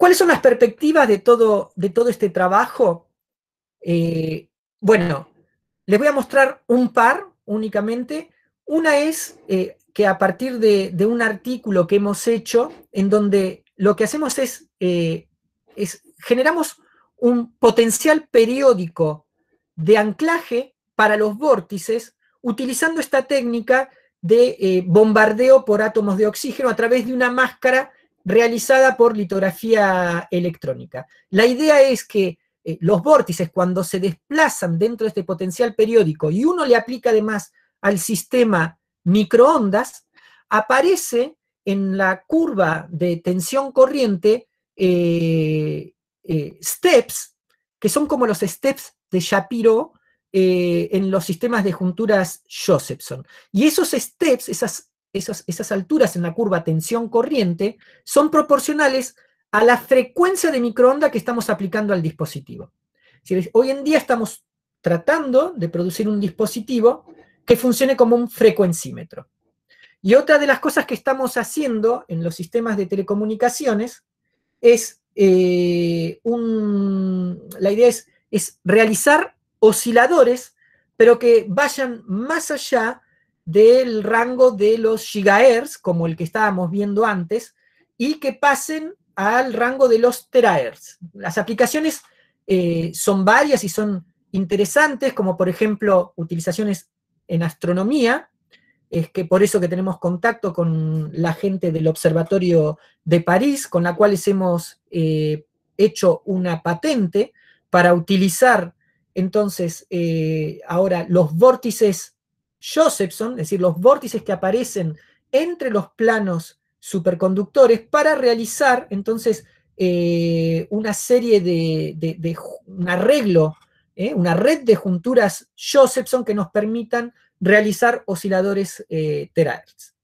¿Cuáles son las perspectivas de todo, de todo este trabajo? Eh, bueno, les voy a mostrar un par únicamente. Una es eh, que a partir de, un artículo que hemos hecho, en donde lo que hacemos es, eh, es generamos un potencial periódico de anclaje para los vórtices utilizando esta técnica de eh, bombardeo por átomos de oxígeno a través de una máscara realizada por litografía electrónica. La idea es que eh, los vórtices cuando se desplazan dentro de este potencial periódico y uno le aplica además al sistema microondas, aparece en la curva de tensión corriente eh, eh, steps, que son como los steps de Shapiro en los sistemas de junturas Josephson. Y esos steps, esas, esas, alturas en la curva tensión-corriente, son proporcionales a la frecuencia de microonda que estamos aplicando al dispositivo. Hoy en día estamos tratando de producir un dispositivo que funcione como un frecuencímetro. Y otra de las cosas que estamos haciendo en los sistemas de telecomunicaciones es eh, la idea es, es realizar osciladores, pero que vayan más allá del rango de los gigahertz, como el que estábamos viendo antes, y que pasen al rango de los terahertz. Las aplicaciones eh, son varias y son interesantes, como por ejemplo utilizaciones en astronomía, es que por eso que tenemos contacto con la gente del Observatorio de París, con la cual hemos eh, hecho una patente para utilizar entonces eh, ahora los vórtices Josephson, es decir, los vórtices que aparecen entre los planos superconductores para realizar entonces eh, una serie de, un arreglo, una red de junturas Josephson que nos permitan realizar osciladores eh, terahertz.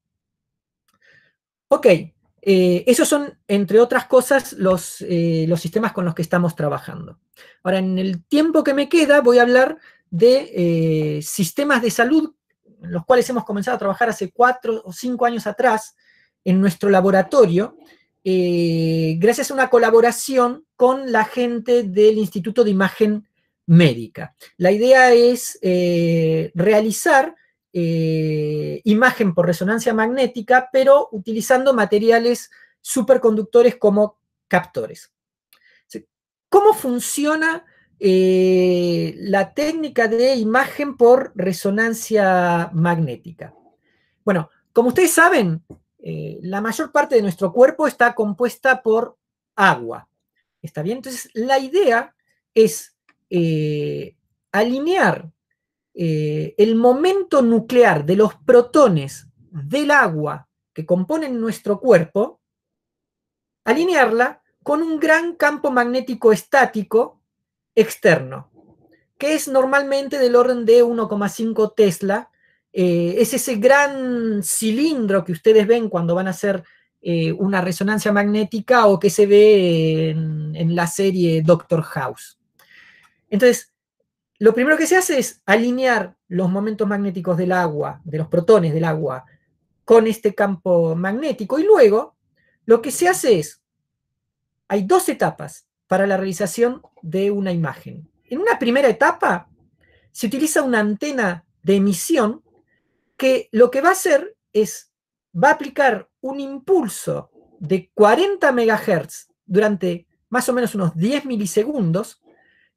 Ok, eh, esos son, entre otras cosas, los, eh, los, sistemas con los que estamos trabajando. Ahora, en el tiempo que me queda, voy a hablar de sistemas de salud, los cuales hemos comenzado a trabajar hace cuatro o cinco años atrás en nuestro laboratorio, gracias a una colaboración con la gente del Instituto de Imagen médica. La idea es eh, realizar eh, imagen por resonancia magnética, pero utilizando materiales superconductores como captores. ¿Cómo funciona eh, la técnica de imagen por resonancia magnética? Bueno, como ustedes saben, la mayor parte de nuestro cuerpo está compuesta por agua. ¿Está bien? Entonces, la idea es eh, alinear eh, el momento nuclear de los protones del agua que componen nuestro cuerpo alinearla con un gran campo magnético estático externo, que es normalmente del orden de 1,5 Tesla. Eh, es ese gran cilindro que ustedes ven cuando van a hacer eh, una resonancia magnética o que se ve en, la serie Doctor House. Entonces, lo primero que se hace es alinear los momentos magnéticos del agua, de los protones del agua, con este campo magnético. Y luego, lo que se hace es, hay dos etapas para la realización de una imagen. En una primera etapa, se utiliza una antena de emisión que lo que va a hacer es va a aplicar un impulso de 40 MHz durante más o menos unos 10 milisegundos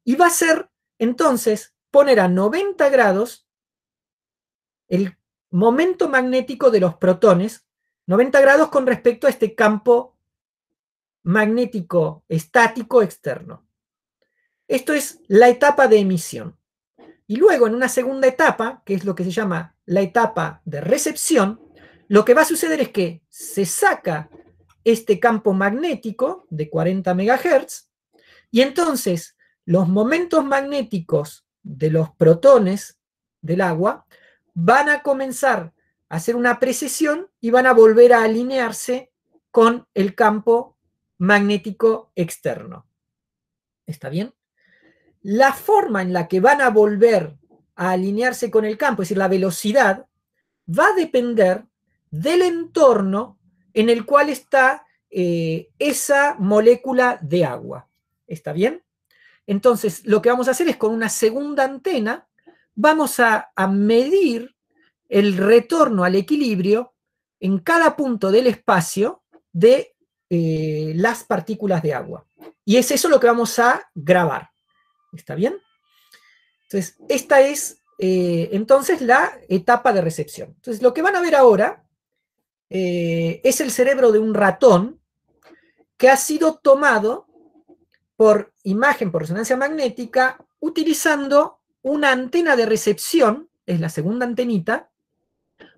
y va a ser entonces poner a 90 grados el momento magnético de los protones, 90 grados con respecto a este campo magnético estático externo. Esto es la etapa de emisión. Y luego en una segunda etapa, que es lo que se llama la etapa de recepción, lo que va a suceder es que se saca este campo magnético de 40 MHz y entonces los momentos magnéticos de los protones del agua van a comenzar a hacer una precesión y van a volver a alinearse con el campo magnético externo. ¿Está bien? La forma en la que van a volver a alinearse con el campo, es decir, la velocidad, va a depender del entorno en el cual está eh, esa molécula de agua. ¿Está bien? Entonces, lo que vamos a hacer es con una segunda antena, vamos a, medir el retorno al equilibrio en cada punto del espacio de eh, las partículas de agua. Y es eso lo que vamos a grabar. ¿Está bien? Entonces, esta es eh, entonces la etapa de recepción. Entonces, lo que van a ver ahora eh, es el cerebro de un ratón que ha sido tomado por imagen, por resonancia magnética, utilizando una antena de recepción, es la segunda antenita,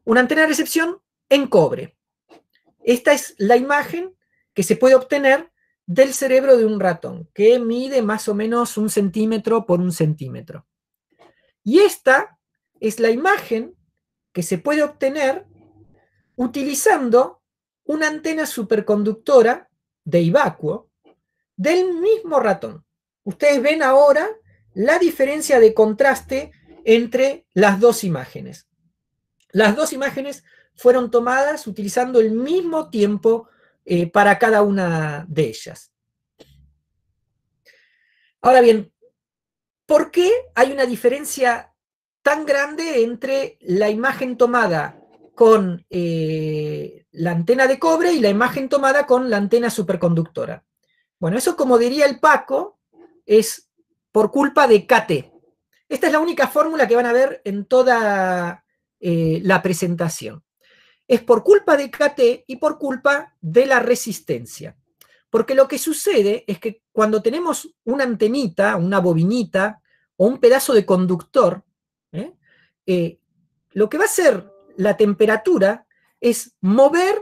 una antena de recepción en cobre. Esta es la imagen que se puede obtener del cerebro de un ratón, que mide más o menos un centímetro por un centímetro. Y esta es la imagen que se puede obtener utilizando una antena superconductora de Ivacuo del mismo ratón. Ustedes ven ahora la diferencia de contraste entre las dos imágenes. Las dos imágenes fueron tomadas utilizando el mismo tiempo eh, para cada una de ellas. Ahora bien, ¿por qué hay una diferencia tan grande entre la imagen tomada con eh, la antena de cobre y la imagen tomada con la antena superconductora. Bueno, eso como diría el Paco, es por culpa de KT. Esta es la única fórmula que van a ver en toda eh, la presentación. Es por culpa de KT y por culpa de la resistencia. Porque lo que sucede es que cuando tenemos una antenita, una bobinita o un pedazo de conductor, ¿eh? lo que va a hacer la temperatura es mover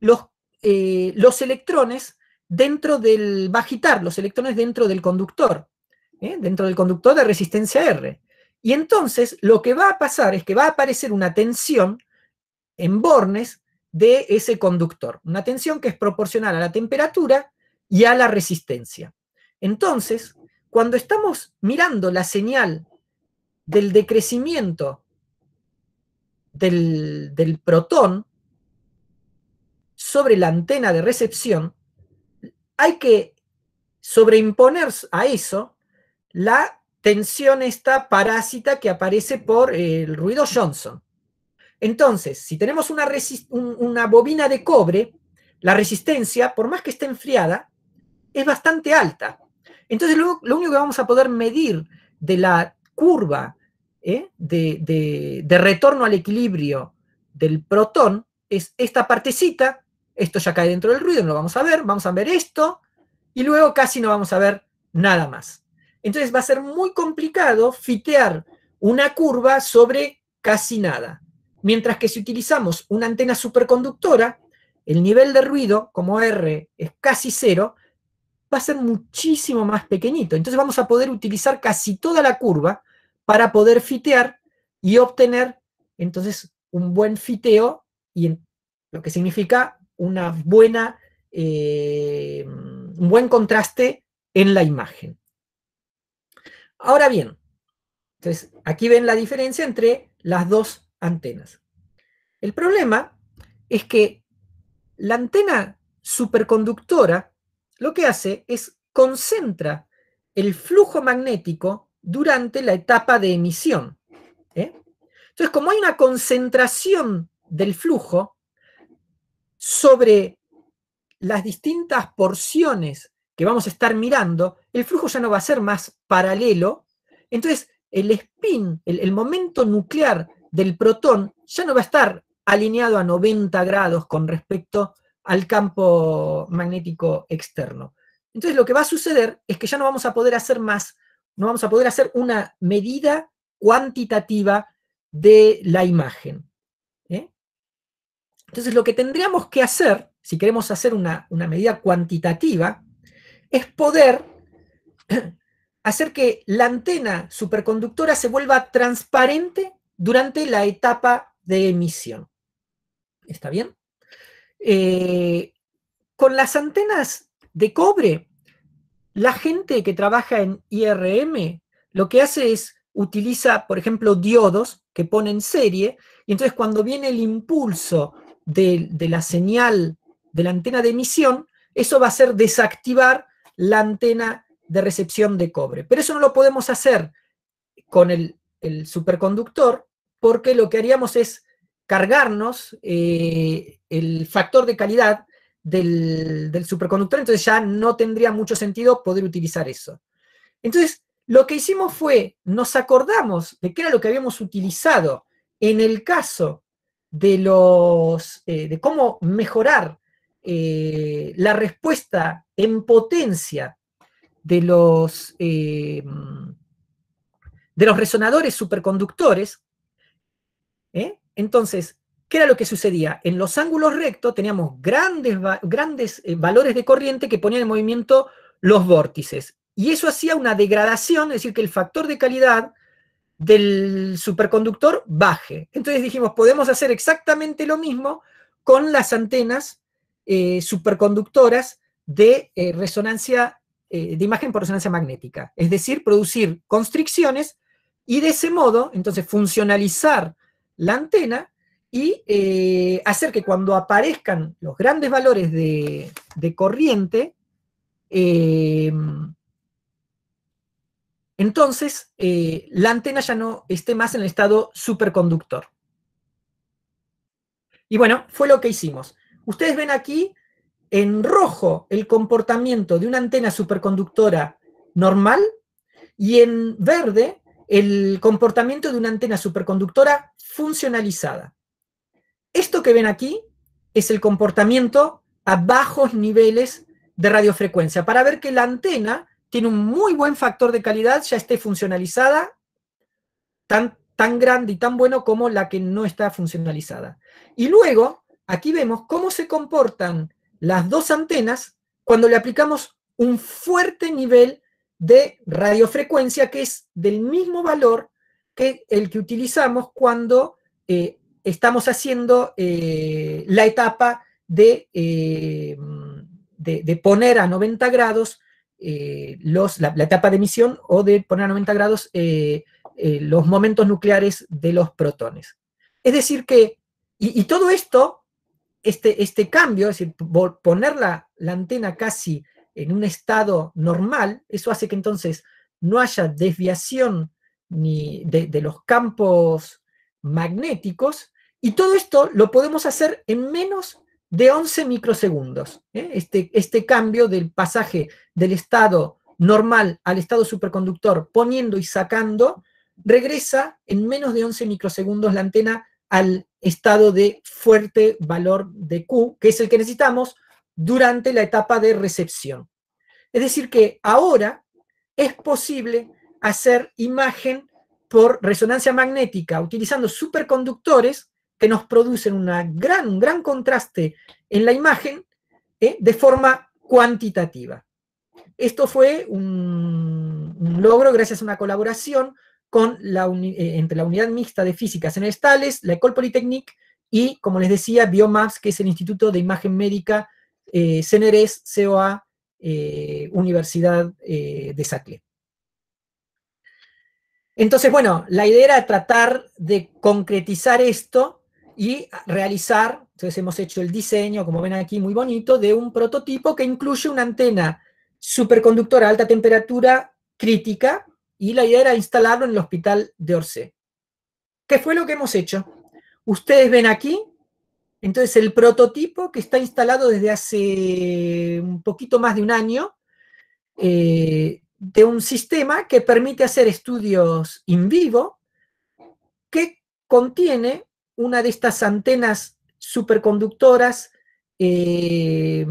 los, eh, los electrones dentro del, va a agitar los electrones dentro del conductor, ¿eh? dentro del conductor de resistencia R. Y entonces lo que va a pasar es que va a aparecer una tensión en bornes de ese conductor, una tensión que es proporcional a la temperatura y a la resistencia. Entonces, cuando estamos mirando la señal del decrecimiento del, protón sobre la antena de recepción, hay que sobreimponer a eso la tensión esta parásita que aparece por el ruido Johnson. Entonces, si tenemos una, bobina de cobre, la resistencia, por más que esté enfriada, es bastante alta. Entonces, lo, lo único que vamos a poder medir de la curva ¿eh? de, retorno al equilibrio del protón es esta partecita, esto ya cae dentro del ruido, no lo vamos a ver, vamos a ver esto, y luego casi no vamos a ver nada más. Entonces va a ser muy complicado fitear una curva sobre casi nada. Mientras que si utilizamos una antena superconductora, el nivel de ruido, como R es casi cero, va a ser muchísimo más pequeñito. Entonces vamos a poder utilizar casi toda la curva para poder fitear y obtener entonces un buen fiteo y lo que significa una buena, eh, un buen contraste en la imagen. Ahora bien, entonces aquí ven la diferencia entre las dos antenas. El problema es que la antena superconductora lo que hace es concentra el flujo magnético durante la etapa de emisión. ¿eh? Entonces, como hay una concentración del flujo sobre las distintas porciones que vamos a estar mirando, el flujo ya no va a ser más paralelo, entonces el spin, el, el momento nuclear del protón ya no va a estar alineado a 90 grados con respecto al campo magnético externo. Entonces lo que va a suceder es que ya no vamos a poder hacer más, no vamos a poder hacer una medida cuantitativa de la imagen. ¿eh? Entonces lo que tendríamos que hacer, si queremos hacer una, una medida cuantitativa, es poder hacer que la antena superconductora se vuelva transparente durante la etapa de emisión. ¿Está bien? Eh, con las antenas de cobre, la gente que trabaja en IRM lo que hace es utiliza, por ejemplo, diodos que pone en serie, y entonces cuando viene el impulso de, la señal de la antena de emisión, eso va a hacer desactivar la antena de recepción de cobre. Pero eso no lo podemos hacer con el superconductor, porque lo que haríamos es cargarnos eh, el factor de calidad del, superconductor, entonces ya no tendría mucho sentido poder utilizar eso. Entonces, lo que hicimos fue, nos acordamos de qué era lo que habíamos utilizado en el caso de, los, eh, de cómo mejorar eh, la respuesta en potencia de los, de los resonadores superconductores, ¿eh? Entonces, ¿qué era lo que sucedía? En los ángulos rectos teníamos grandes, grandes eh, valores de corriente que ponían en movimiento los vórtices. Y eso hacía una degradación, es decir, que el factor de calidad del superconductor baje. Entonces dijimos, podemos hacer exactamente lo mismo con las antenas eh, superconductoras de resonancia, de imagen por resonancia magnética. Es decir, producir constricciones y de ese modo, entonces, funcionalizar la antena y eh, hacer que cuando aparezcan los grandes valores de, corriente, eh, entonces eh, la antena ya no esté más en el estado superconductor. Y bueno, fue lo que hicimos. Ustedes ven aquí en rojo el comportamiento de una antena superconductora normal y en verde el comportamiento de una antena superconductora funcionalizada. Esto que ven aquí es el comportamiento a bajos niveles de radiofrecuencia, para ver que la antena tiene un muy buen factor de calidad, ya esté funcionalizada, tan, tan grande y tan bueno como la que no está funcionalizada. Y luego, aquí vemos cómo se comportan las dos antenas cuando le aplicamos un fuerte nivel de radiofrecuencia que es del mismo valor que el que utilizamos cuando eh, estamos haciendo eh, la etapa eh, de, de, poner a 90 grados los, la, etapa de emisión o de poner a 90 grados los momentos nucleares de los protones. Es decir que, y, todo esto, este, este cambio, es decir, poner la, la antena casi en un estado normal, eso hace que entonces no haya desviación ni de, los campos magnéticos, y todo esto lo podemos hacer en menos de 11 microsegundos. ¿eh? Este, este cambio del pasaje del estado normal al estado superconductor, poniendo y sacando, regresa en menos de 11 microsegundos la antena al estado de fuerte valor de Q, que es el que necesitamos durante la etapa de recepción. Es decir, que ahora es posible hacer imagen por resonancia magnética utilizando superconductores que nos producen una gran, un gran contraste en la imagen de forma cuantitativa. Esto fue un, logro gracias a una colaboración con la entre la Unidad Mixta de Física Cenerestales, la École Polytechnique y, como les decía, Biomaps, que es el Instituto de Imagen Médica eh, CNRS, COA, eh, Universidad eh, de Sacle. Entonces, bueno, la idea era tratar de concretizar esto y realizar, entonces hemos hecho el diseño, como ven aquí, muy bonito, de un prototipo que incluye una antena superconductora a alta temperatura crítica, y la idea era instalarlo en el hospital de Orsay. ¿Qué fue lo que hemos hecho? Ustedes ven aquí, entonces el prototipo que está instalado desde hace un poquito más de un año, eh, de un sistema que permite hacer estudios in vivo, que contiene una de estas antenas superconductoras eh,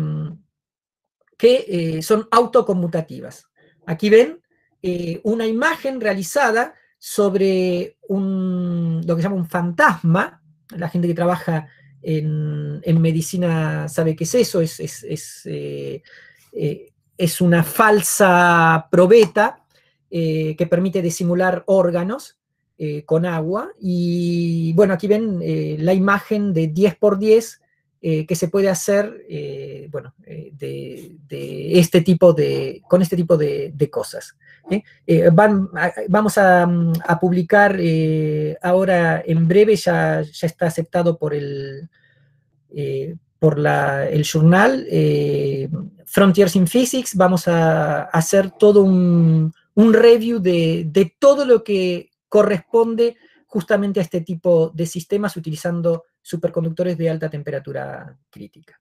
que eh, son autoconmutativas. Aquí ven una imagen realizada sobre un, lo que se llama un fantasma, la gente que trabaja en, medicina sabe qué es eso, es, es, eh, eh, una falsa probeta eh, que permite disimular órganos con agua. Y bueno, aquí ven la imagen de 10 por 10 que se puede hacer bueno, de, este tipo de, con este tipo de cosas. ¿eh? Eh, vamos a, publicar eh, ahora en breve, ya, ya, está aceptado por el, por el journal Frontiers in Physics, vamos a, hacer todo un, review de, de, todo lo que corresponde justamente a este tipo de sistemas utilizando superconductores de alta temperatura crítica.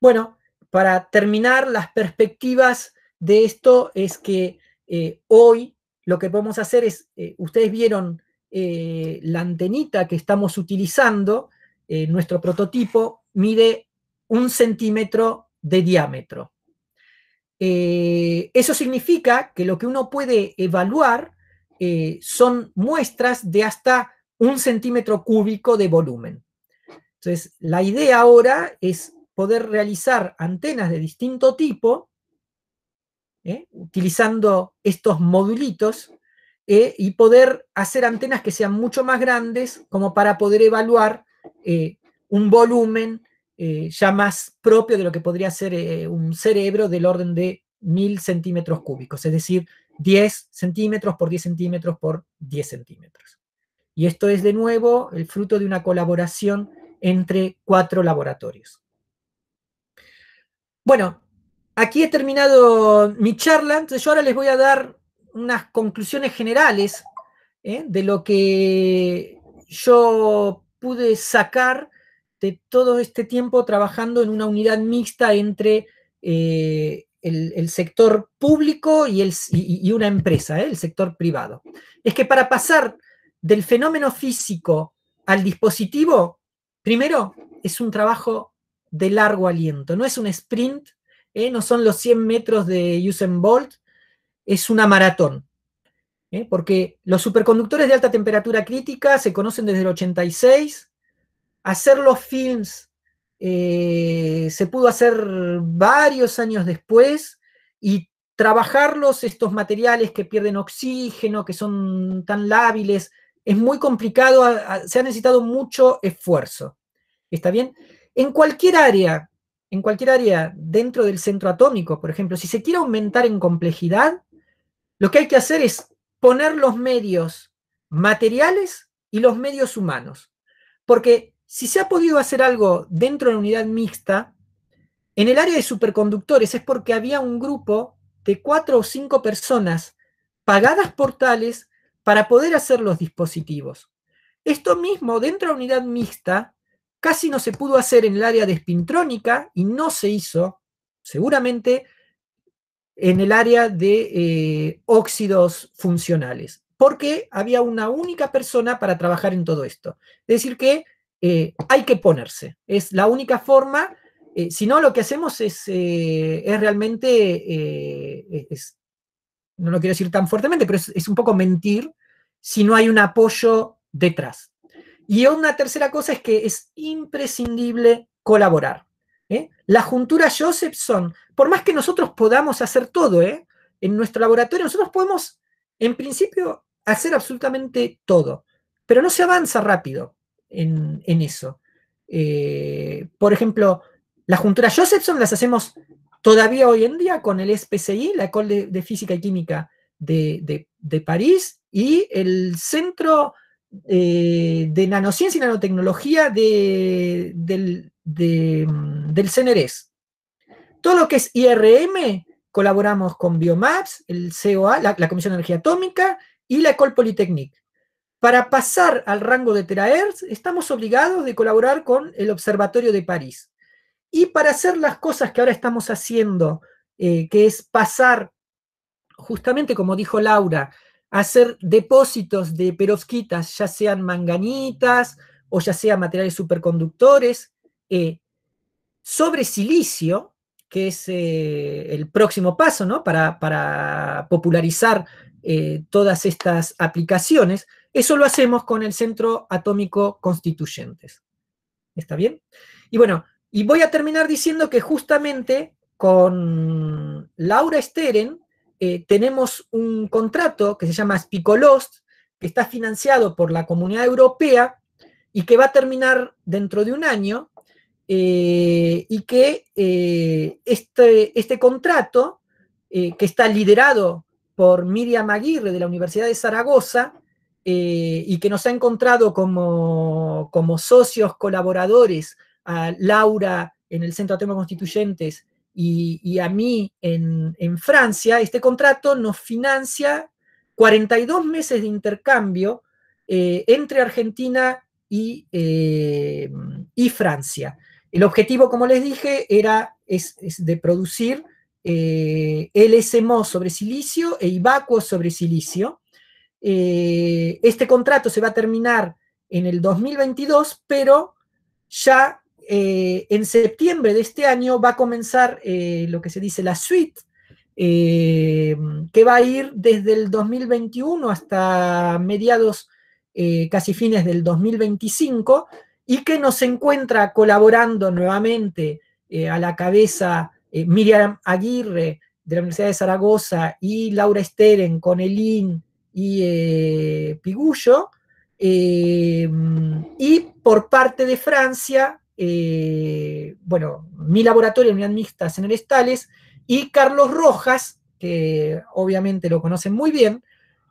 Bueno, para terminar, las perspectivas de esto es que eh, hoy lo que podemos hacer es, eh, ustedes vieron eh, la antenita que estamos utilizando, nuestro prototipo mide un centímetro de diámetro. eso significa que lo que uno puede evaluar son muestras de hasta un centímetro cúbico de volumen. Entonces, la idea ahora es poder realizar antenas de distinto tipo ¿eh? utilizando estos modulitos ¿eh? y poder hacer antenas que sean mucho más grandes como para poder evaluar eh, un volumen ya más propio de lo que podría ser un cerebro del orden de mil centímetros cúbicos, es decir, 10 centímetros por 10 centímetros por 10 centímetros. Y esto es de nuevo el fruto de una colaboración entre cuatro laboratorios. Bueno, aquí he terminado mi charla, entonces yo ahora les voy a dar unas conclusiones generales ¿eh? de lo que yo pude sacar de todo este tiempo trabajando en una unidad mixta entre eh, el, sector público y, una empresa, ¿eh? el sector privado. Es que para pasar del fenómeno físico al dispositivo, primero es un trabajo de largo aliento, no es un sprint ¿eh? no son los 100 metros de Usain Bolt, es una maratón. ¿eh? Porque los superconductores de alta temperatura crítica se conocen desde el 86. Hacer los films eh, se pudo hacer varios años después y trabajarlos, estos materiales que pierden oxígeno, que son tan lábiles, es muy complicado, se ha necesitado mucho esfuerzo. ¿Está bien? En cualquier área en cualquier área dentro del centro atómico, por ejemplo, si se quiere aumentar en complejidad, lo que hay que hacer es poner los medios materiales y los medios humanos. Porque si se ha podido hacer algo dentro de la unidad mixta, en el área de superconductores es porque había un grupo de cuatro o cinco personas pagadas por tales para poder hacer los dispositivos. Esto mismo dentro de la unidad mixta casi no se pudo hacer en el área de espintrónica y no se hizo, seguramente, en el área de eh, óxidos funcionales, porque había una única persona para trabajar en todo esto. Es decir, que eh, hay que ponerse, es la única forma, eh, si no lo que hacemos es, es realmente, no lo quiero decir tan fuertemente, pero es un poco mentir si no hay un apoyo detrás. Y una tercera cosa es que es imprescindible colaborar. ¿eh? Las junturas Josephson, por más que nosotros podamos hacer todo, ¿eh? en nuestro laboratorio nosotros podemos, en principio, hacer absolutamente todo, pero no se avanza rápido en, eso. Eh, por ejemplo, las junturas Josephson las hacemos todavía hoy en día con el SPCI, la École de, Física y Química de, París, y el Centro eh, de Nanociencia y Nanotecnología del, del. Todo lo que es IRM, colaboramos con Biomaps, el COA, la, Comisión de Energía Atómica y la École Polytechnique. Para pasar al rango de terahertz, estamos obligados de colaborar con el Observatorio de París. Y para hacer las cosas que ahora estamos haciendo, eh, que es pasar, justamente como dijo Laura, hacer depósitos de perovskitas, ya sean manganitas o ya sean materiales superconductores, eh, sobre silicio, que es eh, el próximo paso ¿no? para, popularizar todas estas aplicaciones, eso lo hacemos con el Centro Atómico Constituyentes. ¿Está bien? Y bueno, y voy a terminar diciendo que justamente con Laura Steren eh, tenemos un contrato que se llama Spicolost, que está financiado por la Comunidad Europea y que va a terminar dentro de un año, eh, y que eh, este, este, contrato, que está liderado por Miriam Aguirre de la Universidad de Zaragoza, y que nos ha encontrado como, como socios colaboradores a Laura en el Centro Atómico Constituyentes y, a mí en, Francia, este contrato nos financia 42 meses de intercambio eh, entre Argentina eh, y, Francia. El objetivo, como les dije, era, es, de producir eh, LSMO sobre silicio e IVACUO sobre silicio. Este contrato se va a terminar en el 2022, pero ya eh, en septiembre de este año va a comenzar eh, lo que se dice la suite, eh, que va a ir desde el 2021 hasta mediados, casi fines del 2025, y que nos encuentra colaborando nuevamente a la cabeza Miriam Aguirre de la Universidad de Zaragoza y Laura Steren con Elin y Pigullo, y por parte de Francia eh, bueno, mi laboratorio, unidad mixta Estales, y Carlos Rojas, que obviamente lo conocen muy bien,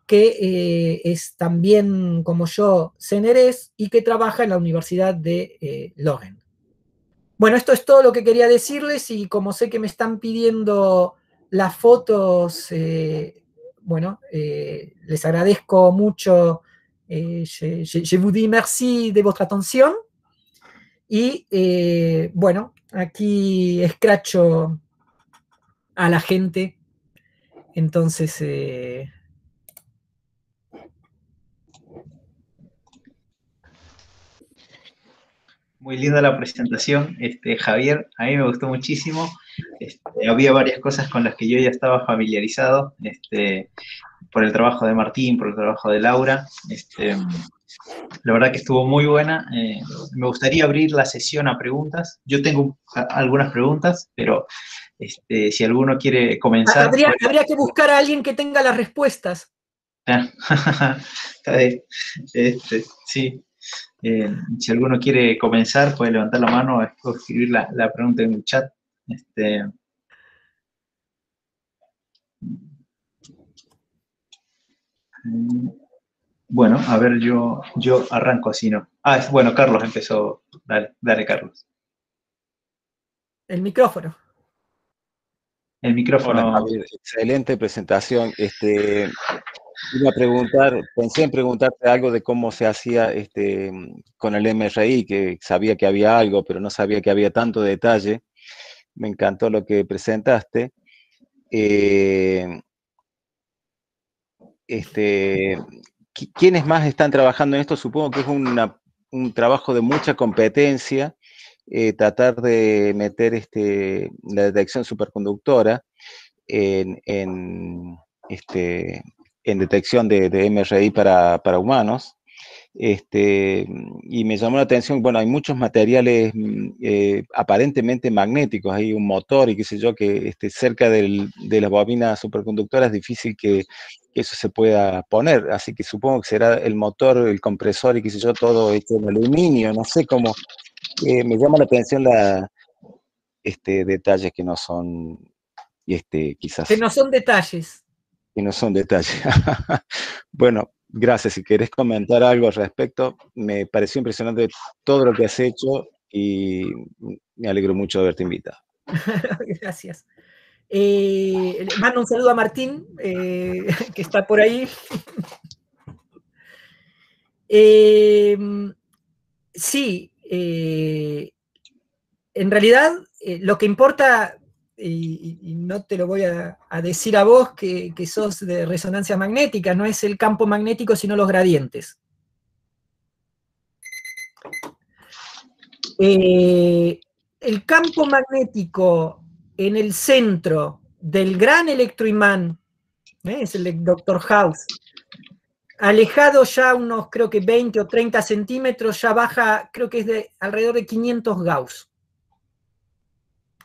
que eh, es también, como yo, CNRS y que trabaja en la Universidad de eh, Bueno, esto es todo lo que quería decirles y como sé que me están pidiendo las fotos, eh, bueno, les agradezco mucho. je, je, vous dis merci de votre attention. Y eh, bueno, aquí escracho a la gente. Entonces, eh, Muy linda la presentación, este, Javier. A mí me gustó muchísimo. Este, había varias cosas con las que yo ya estaba familiarizado, este, por el trabajo de Martín, por el trabajo de Laura. Este, la verdad que estuvo muy buena. Eh, me gustaría abrir la sesión a preguntas. Yo tengo algunas preguntas, pero este, si alguno quiere comenzar... Habría, que buscar a alguien que tenga las respuestas. este, sí. Eh, si alguno quiere comenzar, puede levantar la mano o escribir la, la pregunta en el chat. Este, bueno, a ver, yo, yo arranco así, ¿no? Ah, bueno, Carlos empezó. Dale, dale, Carlos. El micrófono. El micrófono. excelente presentación. Este, iba a preguntar, pensé en preguntarte algo de cómo se hacía este, con el MRI, que sabía que había algo, pero no sabía que había tanto detalle. Me encantó lo que presentaste. Eh, este, ¿Quiénes más están trabajando en esto? Supongo que es un trabajo de mucha competencia, eh, tratar de meter este, la detección superconductora en, este, en detección de, MRI para, humanos. Este, y me llamó la atención, bueno, hay muchos materiales mm, eh, aparentemente magnéticos, hay un motor y qué sé yo, que este, cerca del, de las bobinas superconductoras es difícil que, eso se pueda poner, así que supongo que será el motor, el compresor y qué sé yo, todo hecho en aluminio, no sé cómo, eh, me llama la atención la, este, detalles que no son, este, quizás... Que no son detalles. Que no son detalles. bueno, Gracias. Si querés comentar algo al respecto, me pareció impresionante todo lo que has hecho y me alegro mucho de haberte invitado. Gracias. Eh, mando un saludo a Martín, eh, que está por ahí. Eh, sí, en realidad lo que importa y, no te lo voy a, decir a vos que, sos de resonancia magnética, no es el campo magnético, sino los gradientes. Eh, el campo magnético en el centro del gran electroimán, ¿eh? es el Dr. House, alejado ya unos creo que 20 o 30 centímetros, ya baja, creo que es de alrededor de 500 Gauss.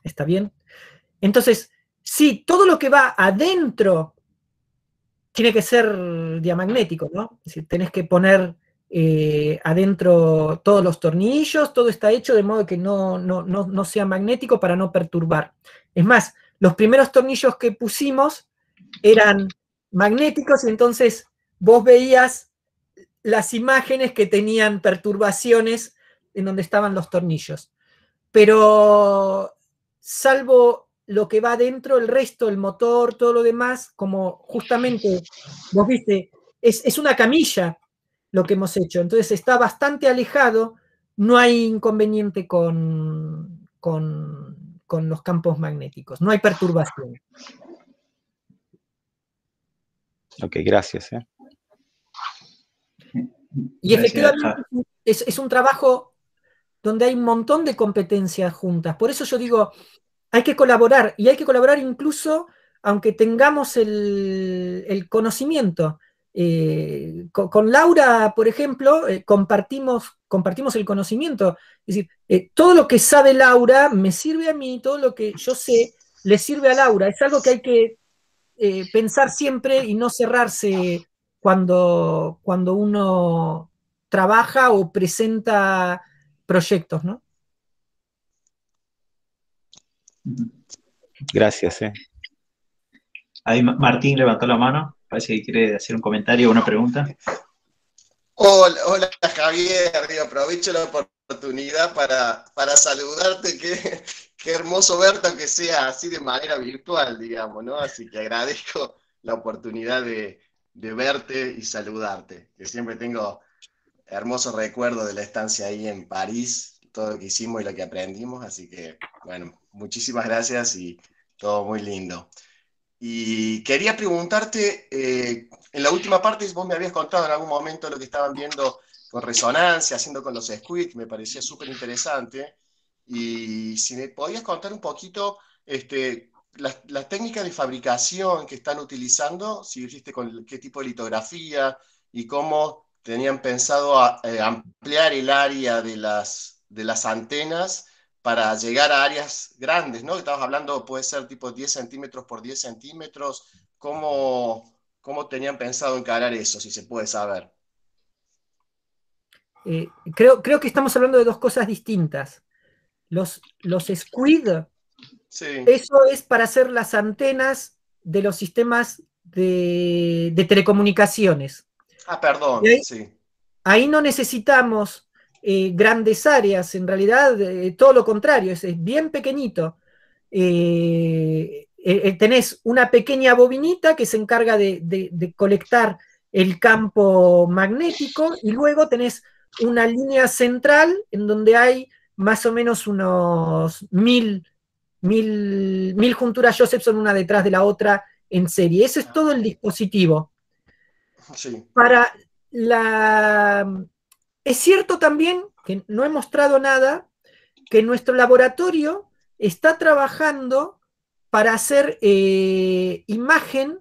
¿Está bien? Entonces, sí, todo lo que va adentro tiene que ser diamagnético, ¿no? Tenés que poner eh, adentro todos los tornillos, todo está hecho de modo que no, no, sea magnético para no perturbar. Es más, los primeros tornillos que pusimos eran magnéticos entonces vos veías las imágenes que tenían perturbaciones en donde estaban los tornillos. Pero salvo lo que va dentro, el resto, el motor, todo lo demás, como justamente vos viste, es, una camilla lo que hemos hecho. Entonces está bastante alejado, no hay inconveniente con, con, los campos magnéticos, no hay perturbación. Ok, gracias. ¿eh? Y efectivamente es, es, un trabajo donde hay un montón de competencias juntas. Por eso yo digo, hay que colaborar y hay que colaborar incluso aunque tengamos el, conocimiento. Eh, con, Laura, por ejemplo, eh, compartimos, compartimos el conocimiento. Es decir, eh, todo lo que sabe Laura me sirve a mí, todo lo que yo sé le sirve a Laura. Es algo que hay que pensar siempre y no cerrarse cuando, cuando uno trabaja o presenta proyectos, ¿no? Gracias. Eh. Ahí Martín levantó la mano. Parece que quiere hacer un comentario o una pregunta. Hola, hola Javier. aprovecho la oportunidad para, para saludarte. Qué, qué hermoso verte, aunque sea así de manera virtual, digamos, ¿no? Así que agradezco la oportunidad de, de verte y saludarte. Que siempre tengo hermosos recuerdos de la estancia ahí en París todo lo que hicimos y lo que aprendimos, así que, bueno, muchísimas gracias y todo muy lindo. Y quería preguntarte, eh, en la última parte vos me habías contado en algún momento lo que estaban viendo con resonancia, haciendo con los squid, me parecía súper interesante. Y si me podías contar un poquito este, las, técnicas de fabricación que están utilizando, si hiciste con qué tipo de litografía y cómo tenían pensado eh, ampliar el área de las, de las antenas para llegar a áreas grandes, ¿no? Estabas hablando, puede ser tipo 10 centímetros por 10 centímetros. ¿Cómo, cómo tenían pensado encarar eso, si se puede saber? Eh, creo, creo que estamos hablando de dos cosas distintas. Los, los squid, eso es para hacer las antenas de los sistemas de, telecomunicaciones. Ah, perdón, sí. Ahí no necesitamos eh, grandes áreas, en realidad eh, todo lo contrario, es, bien pequeñito. Eh, tenés una pequeña bobinita que se encarga de, colectar el campo magnético y luego tenés una línea central en donde hay más o menos unos mil, mil, mil junturas Josephson una detrás de la otra en serie. Ese es todo el dispositivo. Para la, es cierto también que no he mostrado nada, que nuestro laboratorio está trabajando para hacer eh, imagen,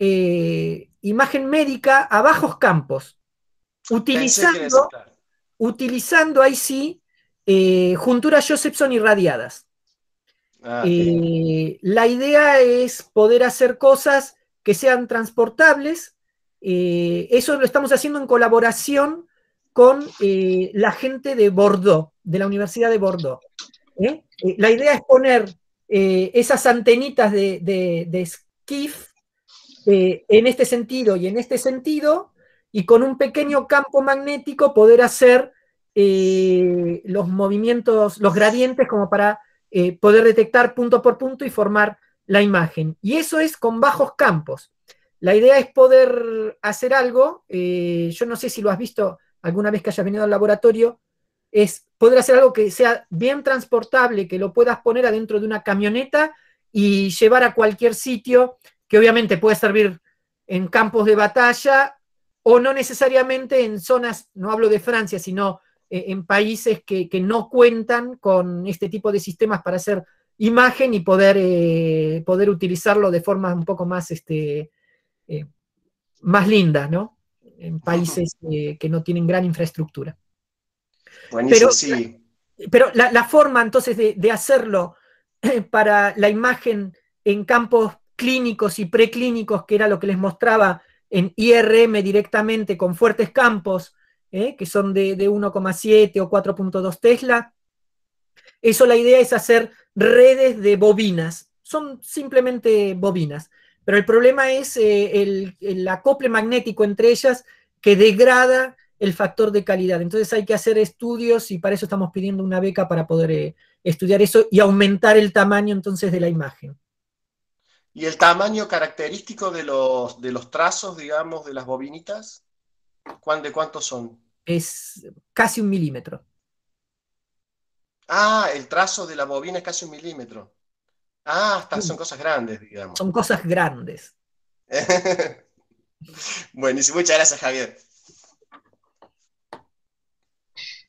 eh, imagen médica a bajos campos. utilizando, utilizando ahí sí eh, junturas Josephson irradiadas. Ah, la idea es poder hacer cosas que sean transportables. Eso lo estamos haciendo en colaboración con la gente de Bordeaux, de la Universidad de Bordeaux. la idea es poner esas antenitas de, de, skiff en este sentido y en este sentido, y con un pequeño campo magnético poder hacer los movimientos, los gradientes como para eh, poder detectar punto por punto y formar la imagen. Y eso es con bajos campos. La idea es poder hacer algo, eh, yo no sé si lo has visto alguna vez que hayas venido al laboratorio, es poder hacer algo que sea bien transportable, que lo puedas poner adentro de una camioneta y llevar a cualquier sitio, que obviamente puede servir en campos de batalla o no necesariamente en zonas, no hablo de Francia, sino eh, en países que, no cuentan con este tipo de sistemas para hacer imagen y poder, eh, poder utilizarlo de forma un poco más, este, eh, más linda, ¿no? En países que no tienen gran infraestructura. pero, sí. Pero la, forma entonces de, hacerlo para la imagen en campos clínicos y preclínicos, que era lo que les mostraba en IRM directamente con fuertes campos, ¿eh? que son de, 1,7 o 4.2 Tesla. Eso la idea es hacer redes de bobinas. Son simplemente bobinas. Pero el problema es eh, el, acople magnético entre ellas que degrada el factor de calidad. Entonces hay que hacer estudios y para eso estamos pidiendo una beca para poder eh, estudiar eso y aumentar el tamaño entonces de la imagen. ¿Y el tamaño característico de los, de los trazos, digamos, de las bobinitas? ¿De cuántos son? es casi un milímetro. Ah, el trazo de la bobina es casi un milímetro. Ah, hasta son cosas grandes, digamos. Son cosas grandes. Buenísimo, muchas gracias, Javier.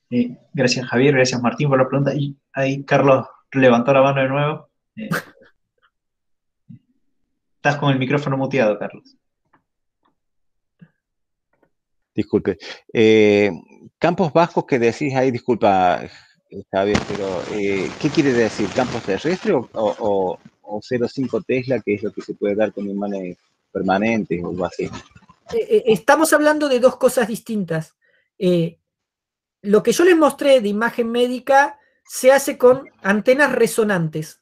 Eh, gracias, Javier, gracias, Martín, por la pregunta. Y ahí Carlos levantó la mano de nuevo. Eh, estás con el micrófono muteado, Carlos. Disculpe. Eh, campos vascos que decís ahí, disculpa, Javier, pero eh, ¿qué quiere decir? ¿Campos terrestres o, o, 0,5 Tesla, que es lo que se puede dar con imanes permanentes o algo así? Eh, estamos hablando de dos cosas distintas. lo que yo les mostré de imagen médica se hace con antenas resonantes.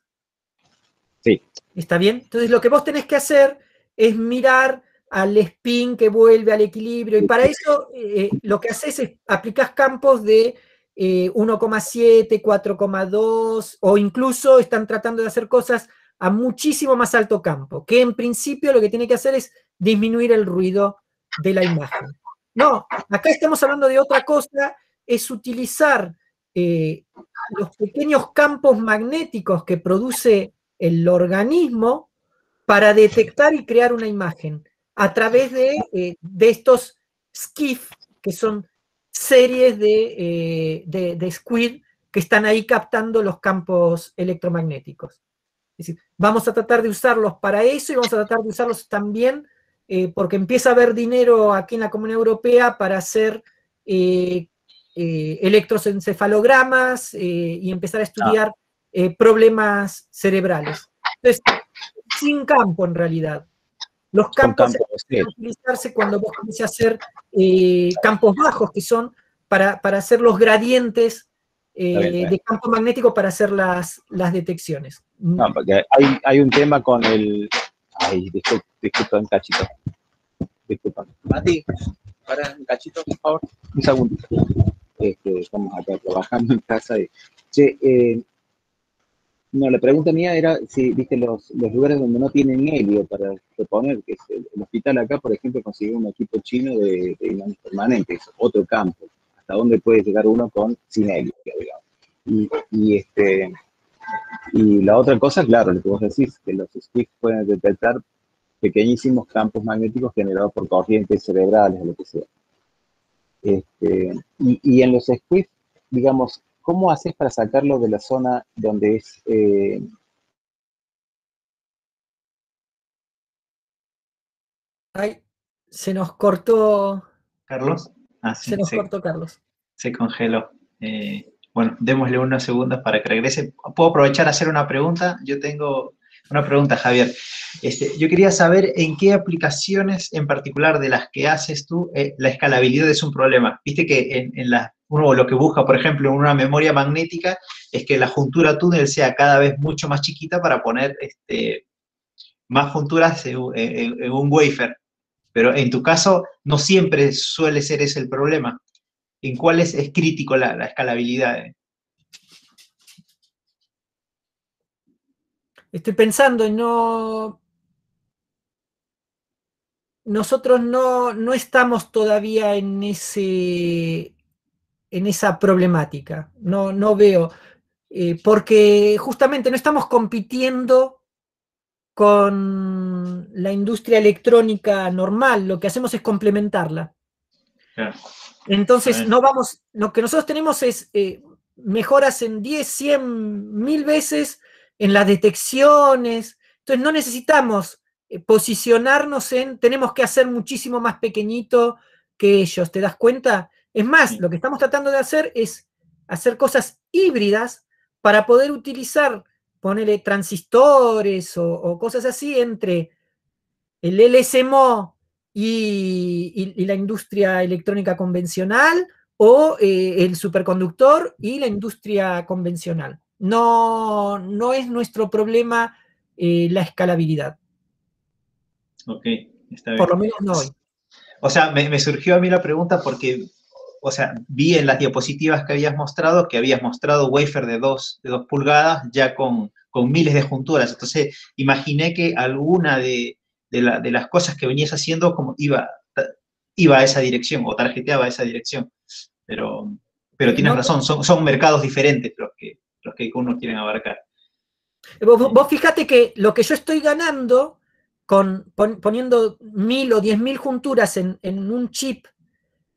Sí. ¿Está bien? Entonces lo que vos tenés que hacer es mirar al spin que vuelve al equilibrio. Y para eso eh, lo que haces es aplicas campos de 1,7, eh, 4,2 o incluso están tratando de hacer cosas a muchísimo más alto campo, que en principio lo que tiene que hacer es disminuir el ruido de la imagen. No, acá estamos hablando de otra cosa, es utilizar eh, los pequeños campos magnéticos que produce el organismo para detectar y crear una imagen a través de, eh, estos SCIF, que son series de, eh, squid que están ahí captando los campos electromagnéticos. Es decir, vamos a tratar de usarlos para eso y vamos a tratar de usarlos también eh, porque empieza a haber dinero aquí en la Comunidad Europea para hacer electroencefalogramas y empezar a estudiar problemas cerebrales. Entonces, sin campo en realidad. Los campos, pueden utilizarse cuando vos comienzas a hacer eh, campos bajos, que son para, hacer los gradientes eh, de campo magnético para hacer las, las detecciones. No, porque hay, hay un tema con el... Ay, disculpa, disculpa un cachito. Disculpa. Mati, para un cachito, por favor. Un segundito. Este, estamos acá trabajando en casa. Y, che, eh, no, la pregunta mía era si, viste, los, lugares donde no tienen helio para reponer, que es el, hospital acá, por ejemplo, consiguió un equipo chino de, de permanentes, otro campo, hasta dónde puede llegar uno con sin helio, digamos. Y, este, y la otra cosa, claro, lo que vos decís, que los SPIC pueden detectar pequeñísimos campos magnéticos generados por corrientes cerebrales o lo que sea. Este, y, y, en los SPIC, digamos, ¿cómo haces para sacarlo de la zona donde es... Eh... Ay, se nos cortó... Carlos. Ah, se nos cortó, Carlos. Se congeló. Eh, bueno, démosle unos segundos para que regrese. ¿Puedo aprovechar a hacer una pregunta? Yo tengo una pregunta, Javier. Este, yo quería saber en qué aplicaciones en particular de las que haces tú eh, la escalabilidad es un problema. Viste que en, la, uno lo que busca, por ejemplo, en una memoria magnética es que la juntura túnel sea cada vez mucho más chiquita para poner este, más junturas en, un wafer. Pero en tu caso no siempre suele ser ese el problema. ¿En cuáles es crítico la, la escalabilidad? Estoy pensando en no... Nosotros no, estamos todavía en ese en esa problemática. No, no veo, eh, porque justamente no estamos compitiendo con la industria electrónica normal, lo que hacemos es complementarla. Entonces, no vamos, lo que nosotros tenemos es eh, mejoras en 10, 100, mil veces en las detecciones. Entonces no necesitamos eh, posicionarnos en, tenemos que hacer muchísimo más pequeñito que ellos, ¿te das cuenta? Es más, lo que estamos tratando de hacer es hacer cosas híbridas para poder utilizar, ponerle transistores o, cosas así entre el LSMO y, la industria electrónica convencional o eh, el superconductor y la industria convencional no, no es nuestro problema eh, la escalabilidad. Ok, está bien. Por lo menos no hoy. O sea, me, surgió a mí la pregunta porque, o sea, vi en las diapositivas que habías mostrado que habías mostrado wafer de 2 de dos pulgadas ya con, miles de junturas. Entonces, imaginé que alguna de, las cosas que venías haciendo como iba, iba a esa dirección o tarjeteaba a esa dirección. Pero, pero tienes razón, son, son mercados diferentes los que, los que uno quieren abarcar. Vos, fíjate que lo que yo estoy ganando con, poniendo mil o diez mil junturas en, un chip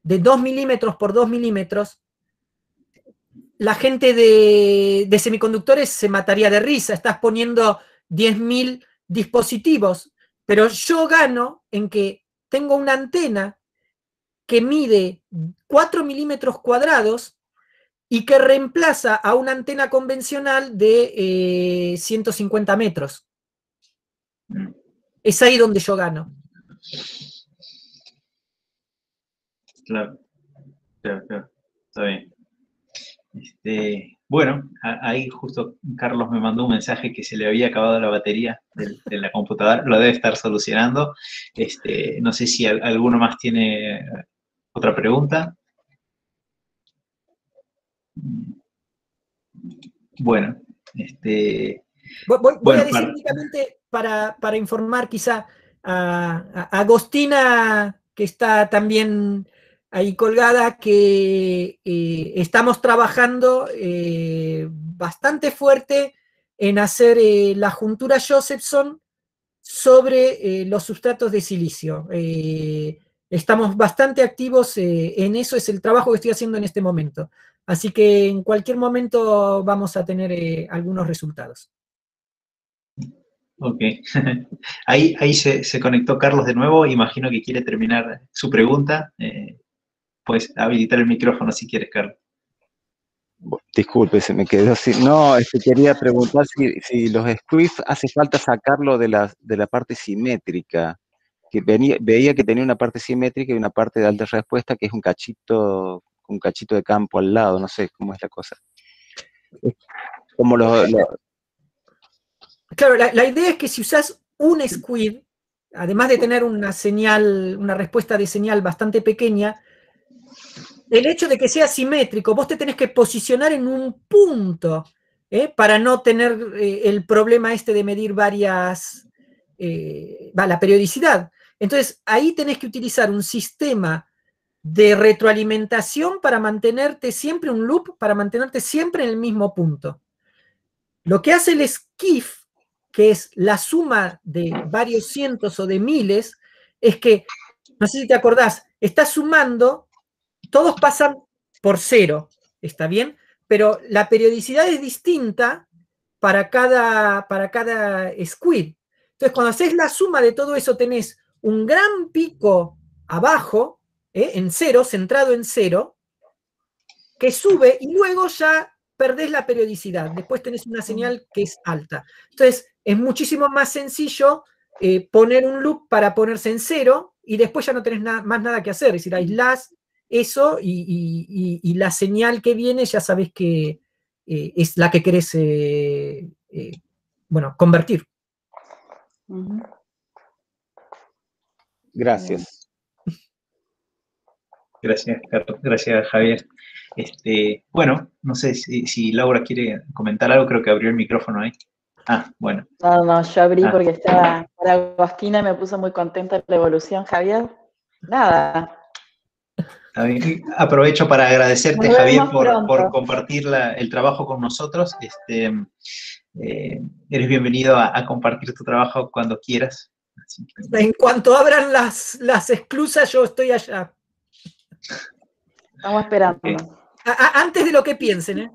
de 2 milímetros por 2 milímetros, la gente de, de, semiconductores se mataría de risa. Estás poniendo 10.000 dispositivos, pero yo gano en que tengo una antena que mide 4 milímetros cuadrados y que reemplaza a una antena convencional de 150 eh, metros. Es ahí donde yo gano. Claro, claro, claro. Está bien. Este, bueno, ahí justo Carlos me mandó un mensaje que se le había acabado la batería de, la computadora, lo debe estar solucionando. Este, no sé si alguno más tiene otra pregunta. Bueno, este... Voy, a decir únicamente para, informar quizá a, Agostina, que está también ahí colgada, que eh, estamos trabajando eh, bastante fuerte en hacer eh, la juntura Josephson sobre los sustratos de silicio. estamos bastante activos en eso, es el trabajo que estoy haciendo en este momento. Así que en cualquier momento vamos a tener eh, algunos resultados. Ok. ahí ahí se, conectó Carlos de nuevo. Imagino que quiere terminar su pregunta. Eh, puedes habilitar el micrófono si quieres, Carlos. Disculpe, se me quedó así. No, este, quería preguntar si, los squif hace falta sacarlo de la, de la parte simétrica. Que veía que tenía una parte simétrica y una parte de alta respuesta que es un cachito un cachito de campo al lado, no sé cómo es la cosa. Como Claro, la, idea es que si usas un squid, además de tener una señal, una respuesta de señal bastante pequeña, el hecho de que sea simétrico, vos te tenés que posicionar en un punto ¿eh? para no tener eh, el problema este de medir varias, eh, la periodicidad. Entonces, ahí tenés que utilizar un sistema de retroalimentación para mantenerte siempre un loop, para mantenerte siempre en el mismo punto. Lo que hace el skiff, que es la suma de varios cientos o de miles, es que, no sé si te acordás, está sumando, todos pasan por cero, ¿está bien? Pero la periodicidad es distinta para cada, para cada squid. Entonces, cuando haces la suma de todo eso, tenés un gran pico abajo, ¿eh? en cero, centrado en cero, que sube y luego ya perdés la periodicidad. Después tenés una señal que es alta. Entonces, es muchísimo más sencillo eh, poner un loop para ponerse en cero y después ya no tenés más nada que hacer. Es decir, aislás eso y, la señal que viene ya sabes que eh, es la que querés bueno, convertir. Gracias. Gracias, Gracias, Javier. Este, bueno, no sé si, Laura quiere comentar algo, creo que abrió el micrófono ahí. Ah, bueno. No, no, yo abrí ah. porque estaba para Agostina y me puso muy contenta la evolución, Javier. Nada. Aprovecho para agradecerte, Javier, por, compartir el trabajo con nosotros. Este, eh, eres bienvenido a, compartir tu trabajo cuando quieras. En cuanto abran las, las exclusas, yo estoy allá. Estamos esperando. antes de lo que piensen, ¿eh?